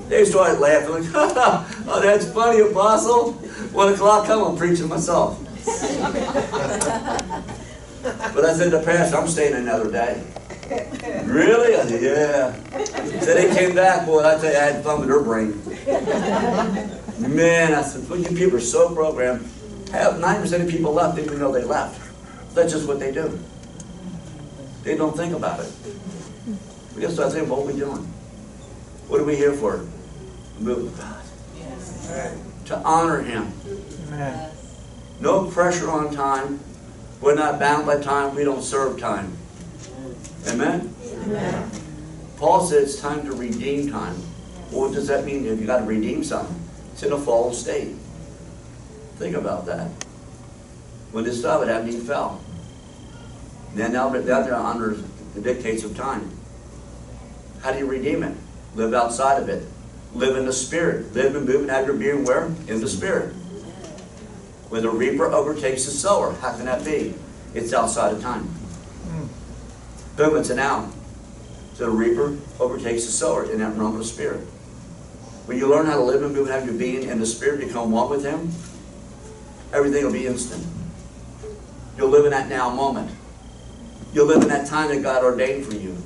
They started laughing, like, oh, that's funny, Apostle. One o'clock come, I'm preaching myself. But I said to the pastor, I'm staying another day. Really? I said, yeah. So they came back, boy, I tell you, I had fun with their brain. Man, I said, well, you people are so programmed. Have 90% of people left didn't even know they left. That's just what they do. They don't think about it. We just start saying, what are we doing? What are we here for? Move with God. To honor Him. Amen. No pressure on time. We're not bound by time. We don't serve time. Amen? Amen. Paul said it's time to redeem time. Well, what does that mean if you got to redeem something? It's in a fallen state. Think about that. When this started he fell. Then now, now they're under the dictates of time. How do you redeem it? Live outside of it. Live in the Spirit. Live and move and have your being where? In the Spirit. When the reaper overtakes the sower, how can that be? It's outside of time. Hmm. Boom, it's an out. So the reaper overtakes the sower in that realm of the Spirit. When you learn how to live and move and have your being in the Spirit, become one with Him, everything will be instant. You'll live in that now moment. You'll live in that time that God ordained for you.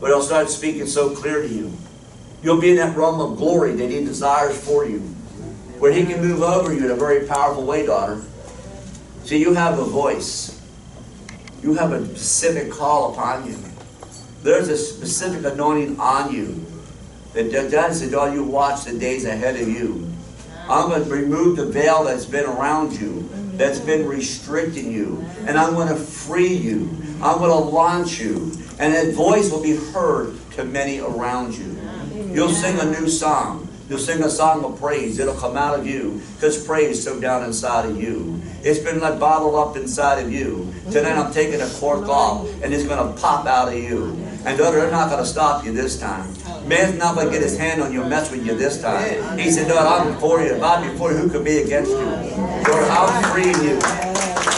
But He'll start speaking so clear to you. You'll be in that realm of glory that He desires for you. Where He can move over you in a very powerful way, daughter. See, you have a voice. You have a specific call upon you. There's a specific anointing on you. That God said, oh, you watch the days ahead of you. I'm going to remove the veil that's been around you, that's been restricting you. And I'm going to free you. I'm going to launch you. And that voice will be heard to many around you. You'll sing a new song. You'll sing a song of praise. It'll come out of you because praise is so down inside of you. It's been like bottled up inside of you. Tonight I'm taking a cork off and it's going to pop out of you. And they're not going to stop you this time. Man's not going to get his hand on you and mess with you this time. He said, daughter, I'm before you. If I'm before you, who could be against you? Lord, I'm freeing you.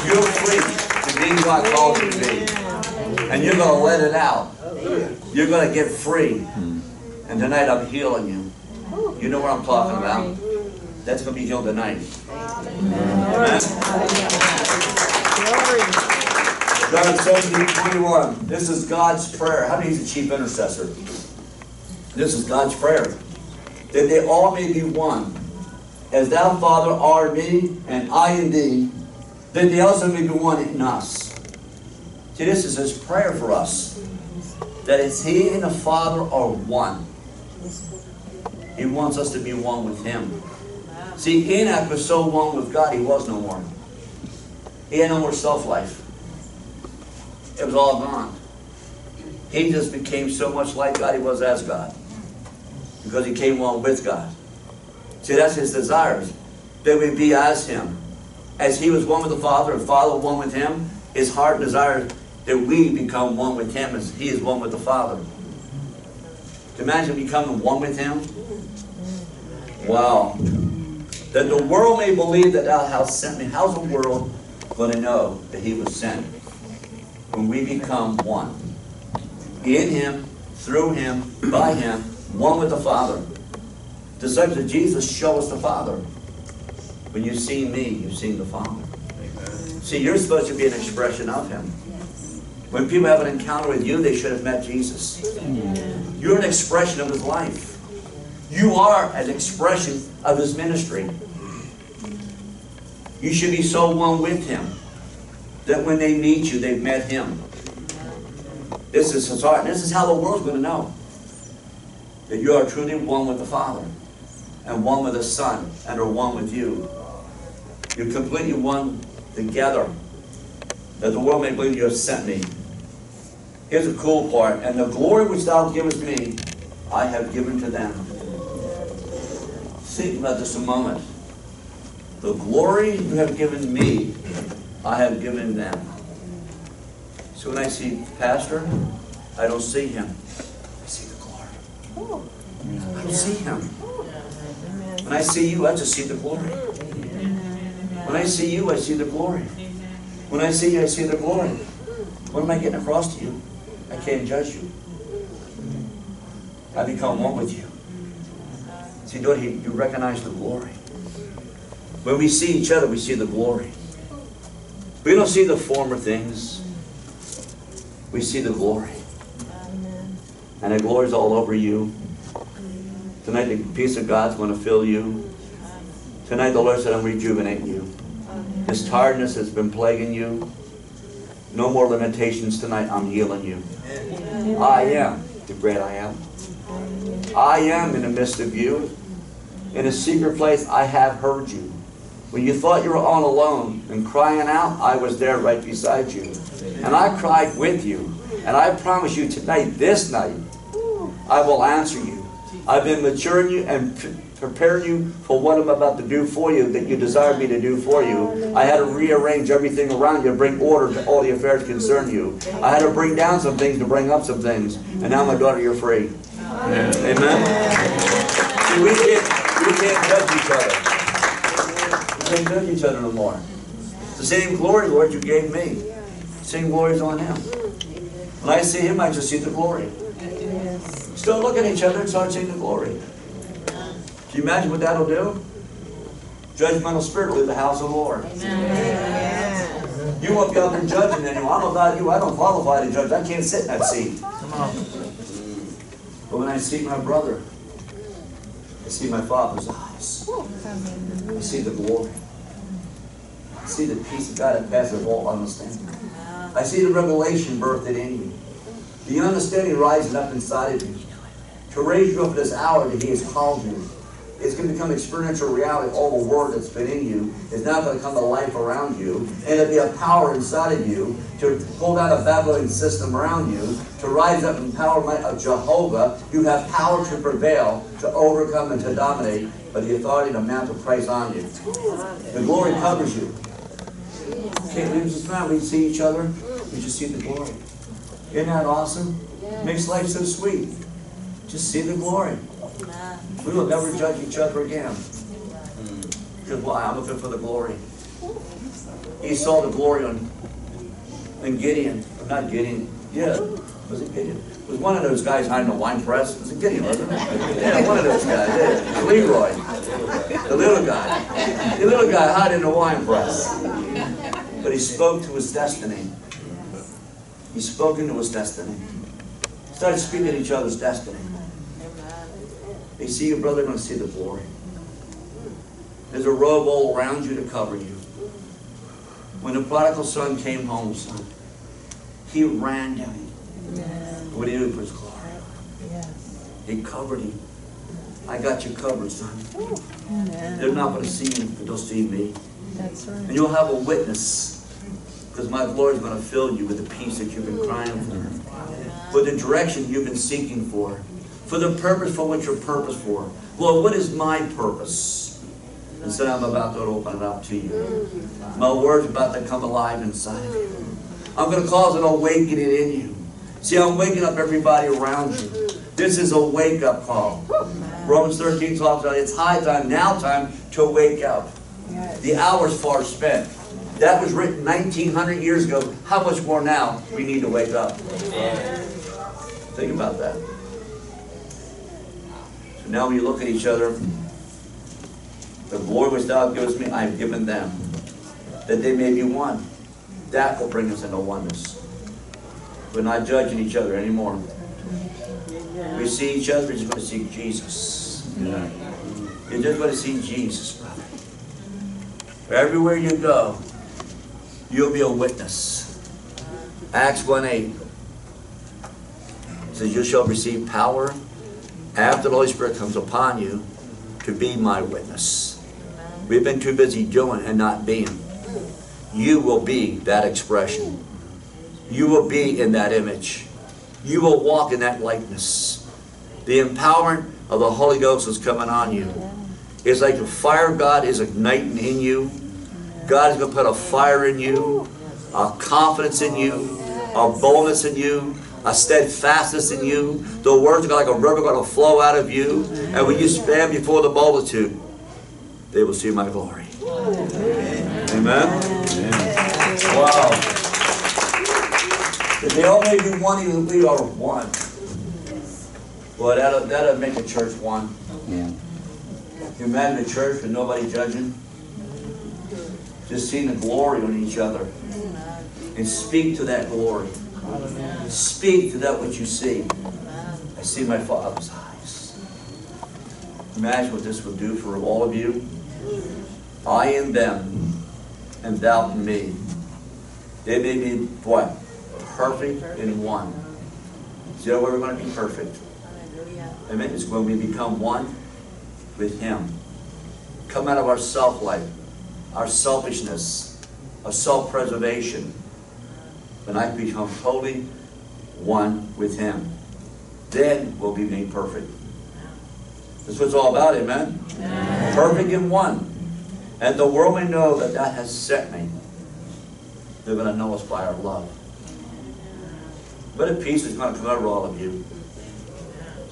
You're free to be who I called you to be. And you're going to let it out. You're going to get free. And tonight I'm healing you. You know what I'm talking about. That's going to be healed tonight. Amen. John 17, 21. This is God's prayer. How you use a chief intercessor? This is God's prayer. That they all may be one. As thou, Father, art me, and I in thee, that they also may be one in us. See, this is his prayer for us. That it's he and the Father are one. He wants us to be one with him. See, Enoch was so one with God, he was no more. He had no more self-life. It was all gone. He just became so much like God he was as God. Because he came one with God. See, that's his desires. That we be as him. As he was one with the Father and Father one with him, his heart desires that we become one with him as he is one with the Father. To imagine becoming one with him. Wow. That the world may believe that thou hast sent me. How's the world going to know that he was sent? When we become one. In him, through him, by him, one with the Father. Disciples of Jesus show us the Father. When you see me, you've seen the Father. See, you're supposed to be an expression of him. When people have an encounter with you, they should have met Jesus. You're an expression of his life. You are an expression of his ministry. You should be so one with him that when they meet you, they've met him. This is his heart. This is how the world's going to know that you are truly one with the Father and one with the Son and are one with you. You're completely one together that the world may believe you have sent me. Here's a cool part. And the glory which thou givest me, I have given to them. Think about this a moment. The glory you have given me, I have given them. So when I see Pastor, I don't see him. I see the glory. I don't see him. When I see you, I just see the glory. When I see you, I see the glory. When I see you, I see the glory. What am I getting across to you? I can't judge you. I become one with you. See, don't you, you recognize the glory. When we see each other, we see the glory. We don't see the former things. We see the glory. And the glory is all over you. Tonight, the peace of God's going to fill you. Tonight, the Lord said, I'm rejuvenating you. This tiredness has been plaguing you. No more limitations tonight. I'm healing you. I am the great I am. I am in the midst of you. In a secret place, I have heard you. When you thought you were all alone and crying out, I was there right beside you. And I cried with you. And I promise you tonight, this night, I will answer you. I've been maturing you and preparing you for what I'm about to do for you that you desire me to do for you. I had to rearrange everything around you, bring order to all the affairs concern you. I had to bring down some things to bring up some things. And now, my daughter, you're free. Amen. See, we can't, we can't judge each other. We can't judge each other no more. The same glory, Lord, you gave me. Same glory is on him. When I see him, I just see the glory. Still look at each other and start seeing the glory. Can you imagine what that'll do? Judgmental spirit will leave the house of the Lord. You won't be out there judging anyone. I'm about you. I don't qualify to judge. I can't sit in that seat. But when I see my brother, I see my father's eyes. I see the glory. I see the peace of God that passes all understanding. I see the revelation birthed in you. The understanding rising up inside of you. To raise you up this hour that He has called you. It's going to become experiential reality. All the word that's been in you is now going to come to life around you. And it'll be a power inside of you to pull down a Babylonian system around you, to rise up in power of Jehovah. You have power to prevail, to overcome, and to dominate by the authority and amount of Christ on you. The glory covers you. Can't leave us around. We see each other. We just see the glory. Isn't that awesome? Makes life so sweet. Just see the glory. We will never judge each other again. Because why? I'm looking for the glory. He saw the glory on in Gideon. Not Gideon. Yeah. Was it Gideon? It was one of those guys hiding a wine press. Was it Gideon, wasn't it? Yeah, one of those guys. Yeah. Leroy. The little guy. The little guy hiding in a wine press. But he spoke to his destiny. He spoke into his destiny. Started speaking to each other's destiny. They see your brother, going to see the glory. There's a robe all around you to cover you. When the prodigal son came home, son, he ran down. What did he do for his glory? He covered him. I got you covered, son. They're not going to see you, but they'll see me. That's right. And you'll have a witness. Because my glory is going to fill you with the peace that you've been crying for. For the direction you've been seeking for. For the purpose for which you're purpose for. Lord, what is my purpose? And so I'm about to open it up to you. Mm-hmm. My word's about to come alive inside of you. I'm going to cause an awakening in you. See, I'm waking up everybody around you. Mm-hmm. This is a wake-up call. Romans 13 talks about it's high time, now time, to wake up. The hour's far spent. That was written 1900 years ago. How much more now we need to wake up? Think about that. So now when you look at each other, the glory which thou givest me, I have given them, that they may be one. That will bring us into oneness. We're not judging each other anymore. We see each other, we're just going to see Jesus. You're just going to see Jesus, brother. Everywhere you go, you'll be a witness. Acts 1 8 says, You shall receive power after the Holy Spirit comes upon you to be my witness. We've been too busy doing and not being. You will be that expression. You will be in that image. You will walk in that likeness. The empowerment of the Holy Ghost is coming on you. It's like the fire of God is igniting in you. God is going to put a fire in you, a confidence in you, a boldness in you, a steadfastness in you. The words are like a river going to flow out of you. And when you stand before the multitude, they will see my glory. Amen. Wow. If they all may be one, even we are one. Well, that'll, that'll make a church one. Yeah. You imagine a church with nobody judging? Just seeing the glory on each other. And speak to that glory. Speak to that which you see. I see my Father's eyes. Imagine what this will do for all of you. I in them, and thou in me. They may be what? Perfect in one. See how we're going to be perfect? Amen. It's when we become one with Him. Come out of our self life, our selfishness, our self preservation. When I become totally one with Him, then we'll be made perfect. That's what it's all about, amen? Perfect in one. And the world may know that that has sent me. They're going to know us by our love. But a peace is going to come over all of you.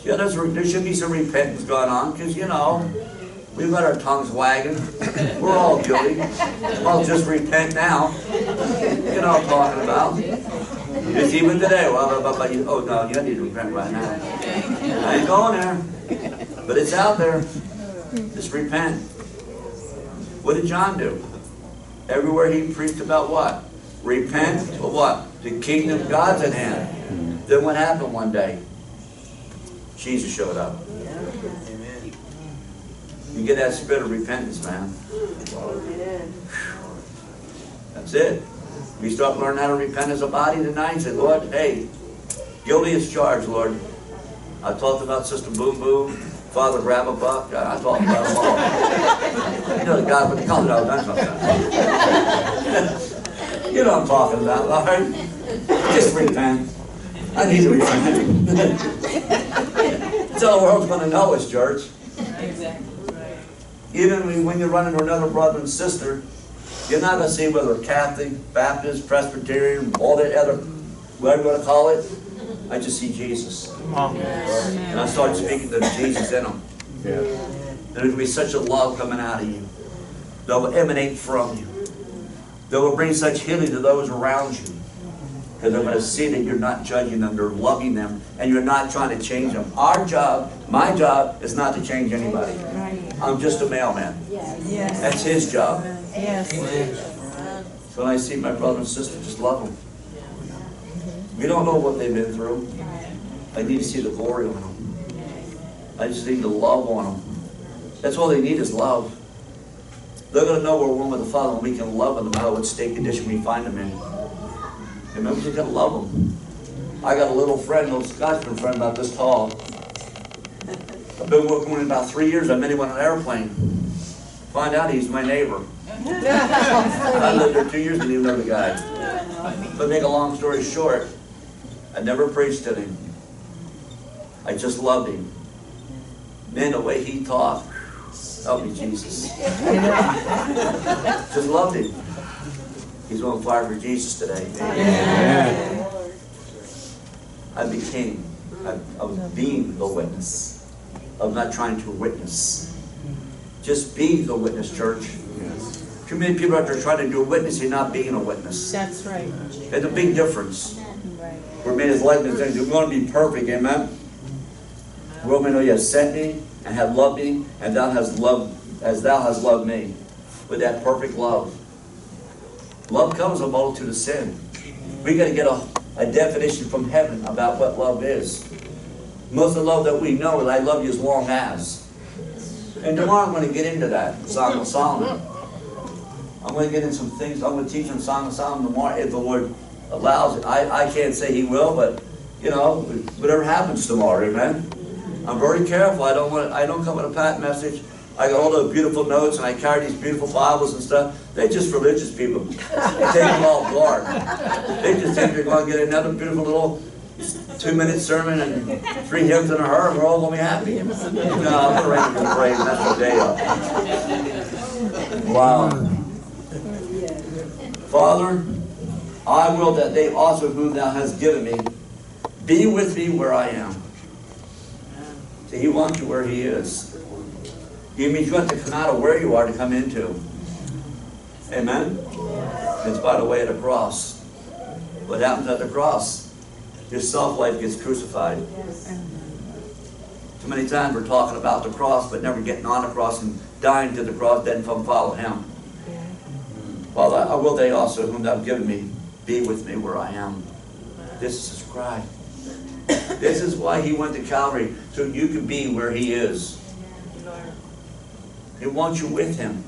Yeah, there's, there should be some repentance going on, because, you know, we've got our tongues wagging. We're all guilty. I'll just repent now. You know what I'm talking about. Just even today, well, but, but, you, oh, no, you need to repent right now. I ain't going there. But it's out there. Just repent. What did John do? Everywhere he preached about what? Repent for what? The kingdom of God's at hand. Then what happened one day? Jesus showed up. You get that spirit of repentance, man. That's it. We start learning how to repent as a body tonight. Say, Lord, hey, guilty as charged, Lord. I talked about Sister Boom Boom, Father Grab a Buck. I I talked about them all. You know the guy with the color out. That's not You know what I'm talking about, Lord. Just repent. I need to repent. That's all the world's going to know us, church. Even when- you run into another brother and sister, you're not going to see whether Catholic, Baptist, Presbyterian, all that other, whatever you want to call it. I just see Jesus. And I start speaking to Jesus in them. And there'll be such a love coming out of you that will emanate from you. That will bring such healing to those around you. Because they're going to see that you're not judging them, you're loving them, and you're not trying to change them. Our job, my job, is not to change anybody. I'm just a mailman. Yes. That's his job. Yes. So when I see my brother and sister, just love them. We don't know what they've been through. I need to see the glory on them. I just need to love on them. That's all they need is love. They're gonna know we're one with the Father and we can love them no matter what state condition we find them in. Amen, we just gotta love them. I got a little friend, little Scotsman friend about this tall. I've been working with him about three years. I met him on an airplane. Find out he's my neighbor. I lived there two years, didn't even know the guy. But make a long story short, I never preached to him. I just loved him. Man, the way he talked, help me, Jesus. Just loved him. He's on fire for Jesus today. I became, I, I was being the witness. Of not trying to witness. Just be the witness, church. Too many people out there trying to do a witness and not being a witness. That's right. There's a big difference. Right. We're made as likeness things. We're going to be perfect, amen? Well, may know oh, you have sent me and have loved me, and thou hast loved as thou hast loved me, with that perfect love. Love comes a multitude of sin. We got to get a, a definition from heaven about what love is. Most of the love that we know is I love you as long as. And tomorrow I'm going to get into that, Song of Solomon. I'm going to get in some things. I'm going to teach on Song of Solomon tomorrow if the Lord allows it. I, I can't say He will, but you know, whatever happens tomorrow, amen. I'm very careful. I don't want. I don't come with a pat message. I got all those beautiful notes and I carry these beautiful Bibles and stuff. They're just religious people. They take them all guard. They just think they're going to get another beautiful little two-minute sermon and three hymns and a her, we're all going to be happy. No, I'm ready to pray, and that's day up. Wow. Father, I will that they also whom thou hast given me be with me where I am. See, he wants you where he is. He means you have to come out of where you are to come into. Amen? It's by the way of the cross. What happens at the cross? Your self-life gets crucified. Too many times we're talking about the cross, but never getting on the cross and dying to the cross, then come follow him. Father, I will they also whom Thou have given me be with me where I am. This is his cry. This is why he went to Calvary, so you could be where he is. He wants you with him.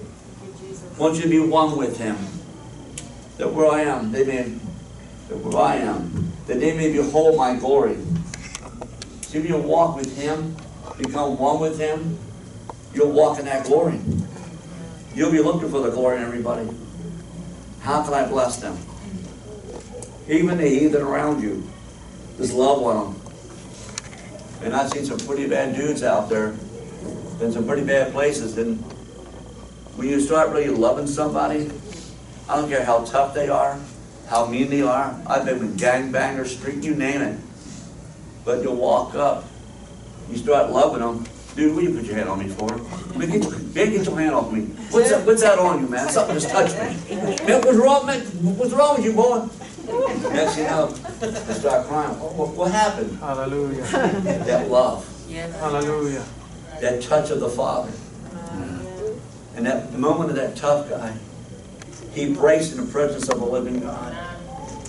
He Wants you to be one with him. That where I am, they may, that where I am, that they may behold my glory. See, if you walk with him, become one with him, you'll walk in that glory. You'll be looking for the glory in everybody. How can I bless them? Even the heathen around you. Just love on them. And I've seen some pretty bad dudes out there. in some pretty bad places. And when you start really loving somebody, I don't care how tough they are, how mean they are. I've been with gangbangers, street, you name it. But you'll walk up, you start loving them. Dude, what do you put your hand on me for? Man, get, your- man, get your hand off me. What's that, what's that on you, man? Something just touched me. Man, what's wrong, man? What's wrong with you, boy? Next you know, they start crying. What, what, what happened? Hallelujah. That love, Hallelujah. that touch of the Father. Uh, and that the moment of that tough guy, he breaks in the presence of a living God.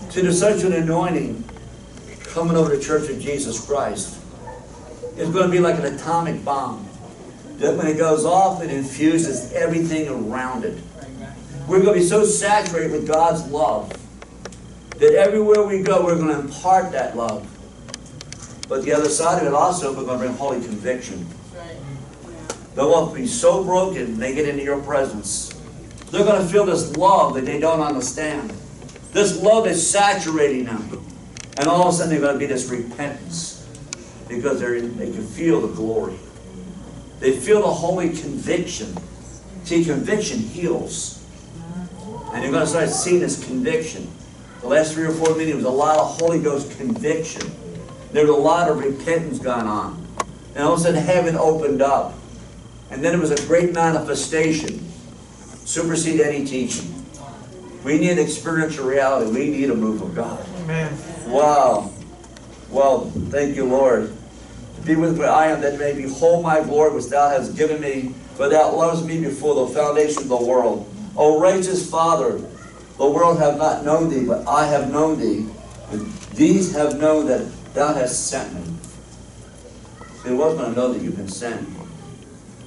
See, there's such an anointing coming over the church of Jesus Christ. It's going to be like an atomic bomb. That when it goes off, it infuses everything around it. We're going to be so saturated with God's love that everywhere we go, we're going to impart that love. But the other side of it also, we're going to bring holy conviction. They'll all be so broken they get into your presence. They're going to feel this love that they don't understand. This love is saturating them. And all of a sudden, they're going to be this repentance because they're, they can feel the glory. They feel the holy conviction. See, conviction heals. And you're going to start seeing this conviction. The last three or four meetings was a lot of Holy Ghost conviction. There was a lot of repentance going on. And all of a sudden, heaven opened up. And then it was a great manifestation. Supersede any teaching. We need experiential reality. We need a move of God. Amen. Wow. Well, thank you, Lord. To be with where I am, that may behold my glory which thou hast given me, for thou lovest me before the foundation of the world. O righteous Father, the world have not known thee, but I have known thee. And these have known that thou hast sent me. See, the world's going to know that you've been sent.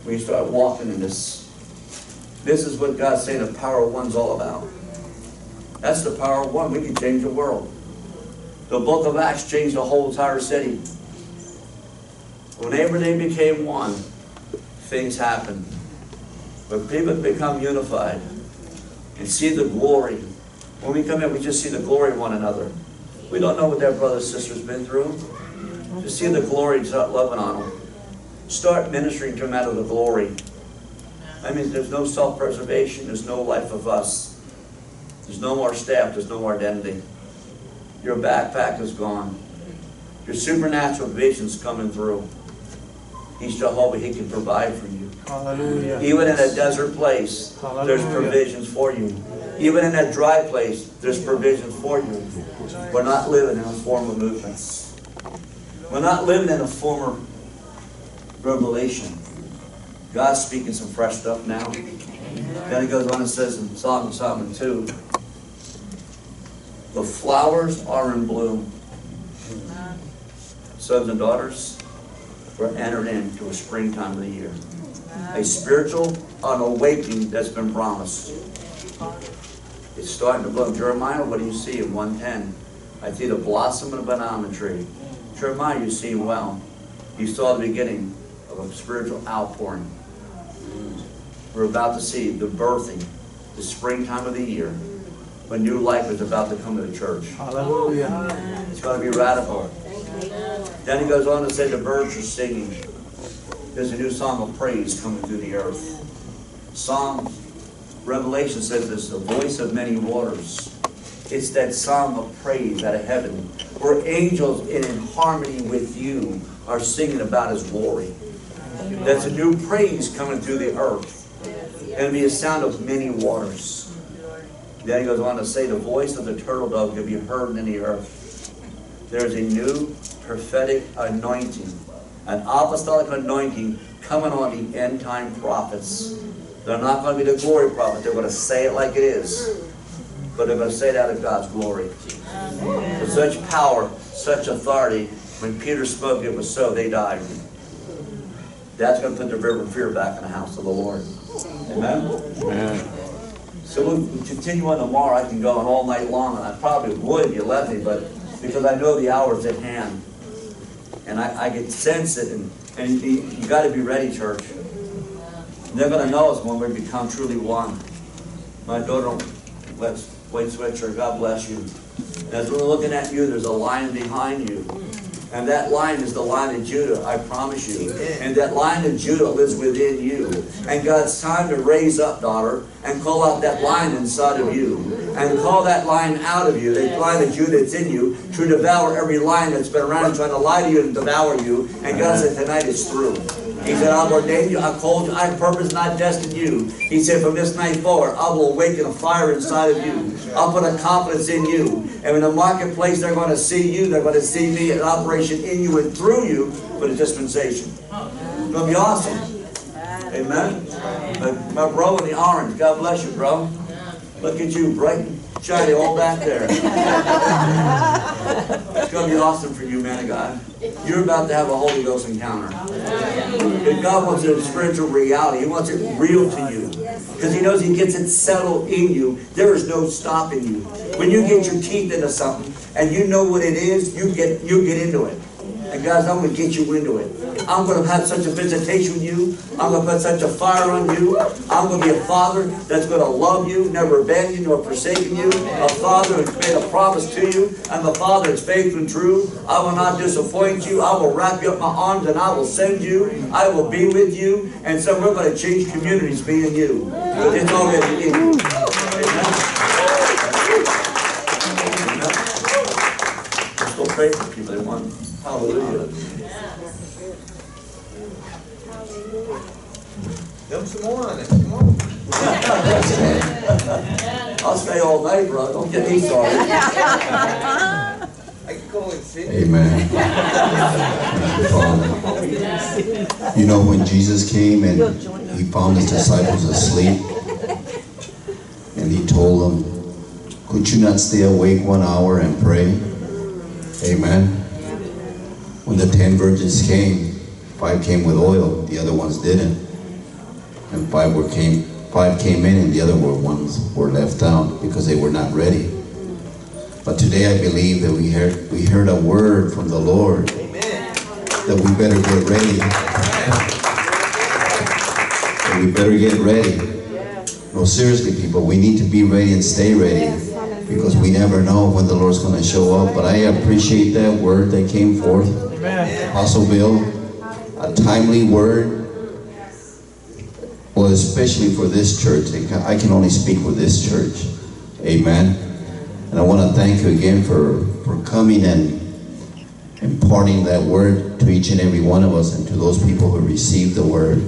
When you start walking in this. This is what God's saying the power of one's all about. That's the power of one. We can change the world. The book of Acts changed the whole entire city. Whenever they became one, things happened. When people become unified and see the glory, when we come in, we just see the glory of one another. We don't know what their brother sister's been through. Just see the glory and start loving on them. Start ministering to them out of the glory. I mean, there's no self-preservation, there's no life of us. There's no more staff, there's no more identity. Your backpack is gone. Your supernatural vision's coming through. He's Jehovah, He can provide for you. Hallelujah. Even in a desert place, there's provisions for you. Even in a dry place, there's provisions for you. We're not living in a form of movements. We're not living in a form of revelation. God's speaking some fresh stuff now. Then he goes on and says in Psalm Solomon 2, the flowers are in bloom. Sons and daughters, we're entered into a springtime of the year. A spiritual awakening that's been promised. It's starting to bloom. Jeremiah, what do you see in 110? I see the blossom of an banana tree. Jeremiah, you see well. You saw the beginning of a spiritual outpouring. We're about to see the birthing, the springtime of the year, when new life is about to come to the church. Hallelujah. It's going to be radical. Then he goes on to say the birds are singing. There's a new song of praise coming through the earth. Psalm Revelation says this, the voice of many waters. It's that song of praise out of heaven, where angels in harmony with you are singing about his glory. That's a new praise coming through the earth. It'll be a sound of many waters. Then he goes on to say, the voice of the turtle dove can be heard in the earth. There's a new prophetic anointing, an apostolic anointing coming on the end time prophets. They're not going to be the glory prophets. They're going to say it like it is, but they're going to say it out of God's glory. With such power, such authority, when Peter spoke, it was so, they died. That's going to put the river of fear back in the house of the Lord. Amen? Amen. So we'll continue on tomorrow. I can go on all night long, and I probably would if you let me, but because I know the hour's at hand. And I, I can sense it, and, and you, you gotta be ready, church. They're gonna know us when we become truly one. My daughter, let's Wade Switcher, God bless you. As we're looking at you, there's a lion behind you. And that line is the lion of Judah, I promise you. And that lion of Judah lives within you. And God's time to raise up, daughter, and call out that line inside of you. And call that line out of you, that lion of Judah that's in you, to devour every line that's been around trying to lie to you and devour you. And God said, tonight is through. He said, I've ordained you, I've called you, I've purposed, not destined you. He said, from this night forward, I will awaken a fire inside of you. I'll put a confidence in you. And in the marketplace, they're going to see you, they're going to see me in operation in you and through you for the dispensation. It's going to be awesome. Amen. My, my bro in the orange, God bless you, bro. Look at you, bright shiny all back there. It's going to be awesome for you, man of God. You're about to have a Holy Ghost encounter. And God wants it a spiritual reality. He wants it real to you. Because He knows He gets it settled in you. There is no stopping you. When you get your teeth into something and you know what it is, you get you get into it. And guys, I'm going to get you into it. I'm going to have such a visitation with you. I'm going to put such a fire on you. I'm going to be a father that's going to love you, never abandon you nor forsaken you. A father who's made a promise to you. I'm a father that's faithful and true. I will not disappoint you. I will wrap you up my arms and I will send you. I will be with you. And so we're going to change communities being you. But it's already in you. Amen. Let's go pray for people. They want hallelujah. Dump some more come on. I'll stay all night, bro. Don't get me started. I can call it. Amen. You know, when Jesus came and he found his disciples asleep, and he told them, Could you not stay awake one hour and pray? Amen. When the ten virgins came, five came with oil, the other ones didn't. And five were came five came in and the other were ones were left out because they were not ready. But today I believe that we heard we heard a word from the Lord Amen. that we better get ready. That we better get ready. No, seriously, people, we need to be ready and stay ready because we never know when the Lord's going to show up. But I appreciate that word that came forth, Amen. Apostle Bill, a timely word. Well, especially for this church. I can only speak for this church. Amen. And I want to thank you again for, for coming and imparting that word to each and every one of us and to those people who received the word.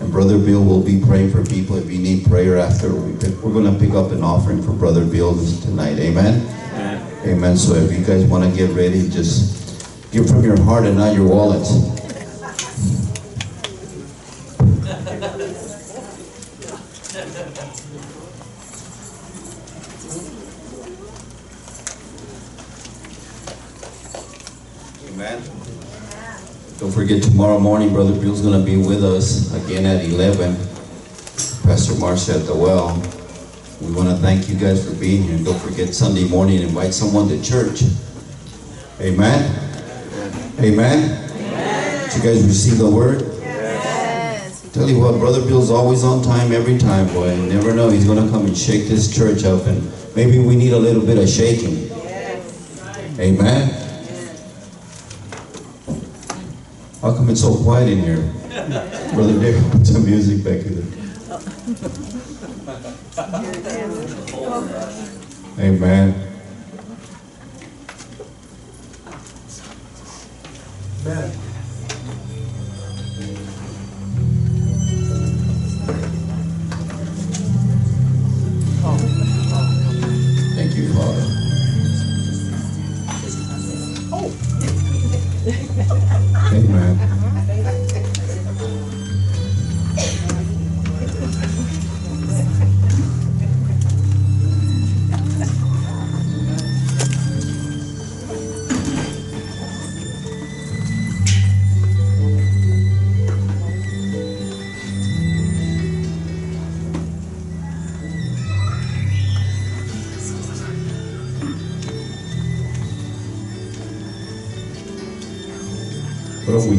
And Brother Bill will be praying for people. If you need prayer after, we pick- we're going to pick up an offering for Brother Bill this- tonight. Amen? Amen. So if you guys want to get ready, just give from your heart and not your wallets. Amen. Don't forget tomorrow morning, Brother Bill's going to be with us again at 11. Pastor Marcia at the well. We want to thank you guys for being here. And don't forget Sunday morning, invite someone to church. Amen. Amen. Did you guys receive the word? Tell you what, Brother Bill's always on time every time, boy. You never know, he's going to come and shake this church up, and maybe we need a little bit of shaking. Amen. How come it's so quiet in here? Brother Dick, put some music back in there. Oh. Amen. Thank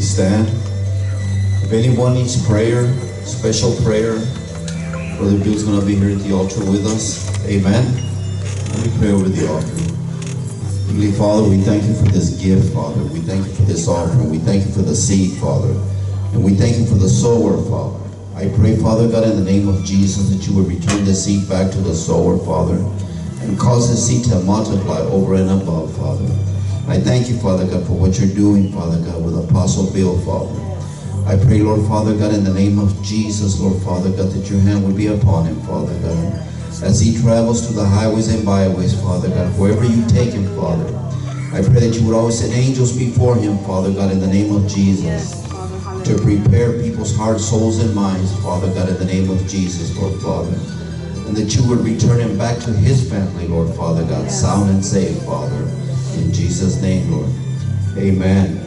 Why stand? If anyone needs prayer, special prayer, Brother Bill's going to be here at the altar with us. Amen. Let me pray over the altar. Heavenly Father, we thank you for this gift, Father. We thank you for this offering. We thank you for the seed, Father. And we thank you for the sower, Father. I pray, Father God, in the name of Jesus, that you would return the seed back to the sower, Father, and cause the seed to multiply over and above, Father. I thank you, Father God, for what you're doing, Father God, Apostle Bill, Father. I pray, Lord Father God, in the name of Jesus, Lord Father God, that your hand would be upon him, Father God. As he travels to the highways and byways, Father God, wherever you take him, Father. I pray that you would always send angels before him, Father God, in the name of Jesus. To prepare people's hearts, souls, and minds, Father God, in the name of Jesus, Lord Father. And that you would return him back to his family, Lord Father God, sound and safe, Father. In Jesus' name, Lord. Amen.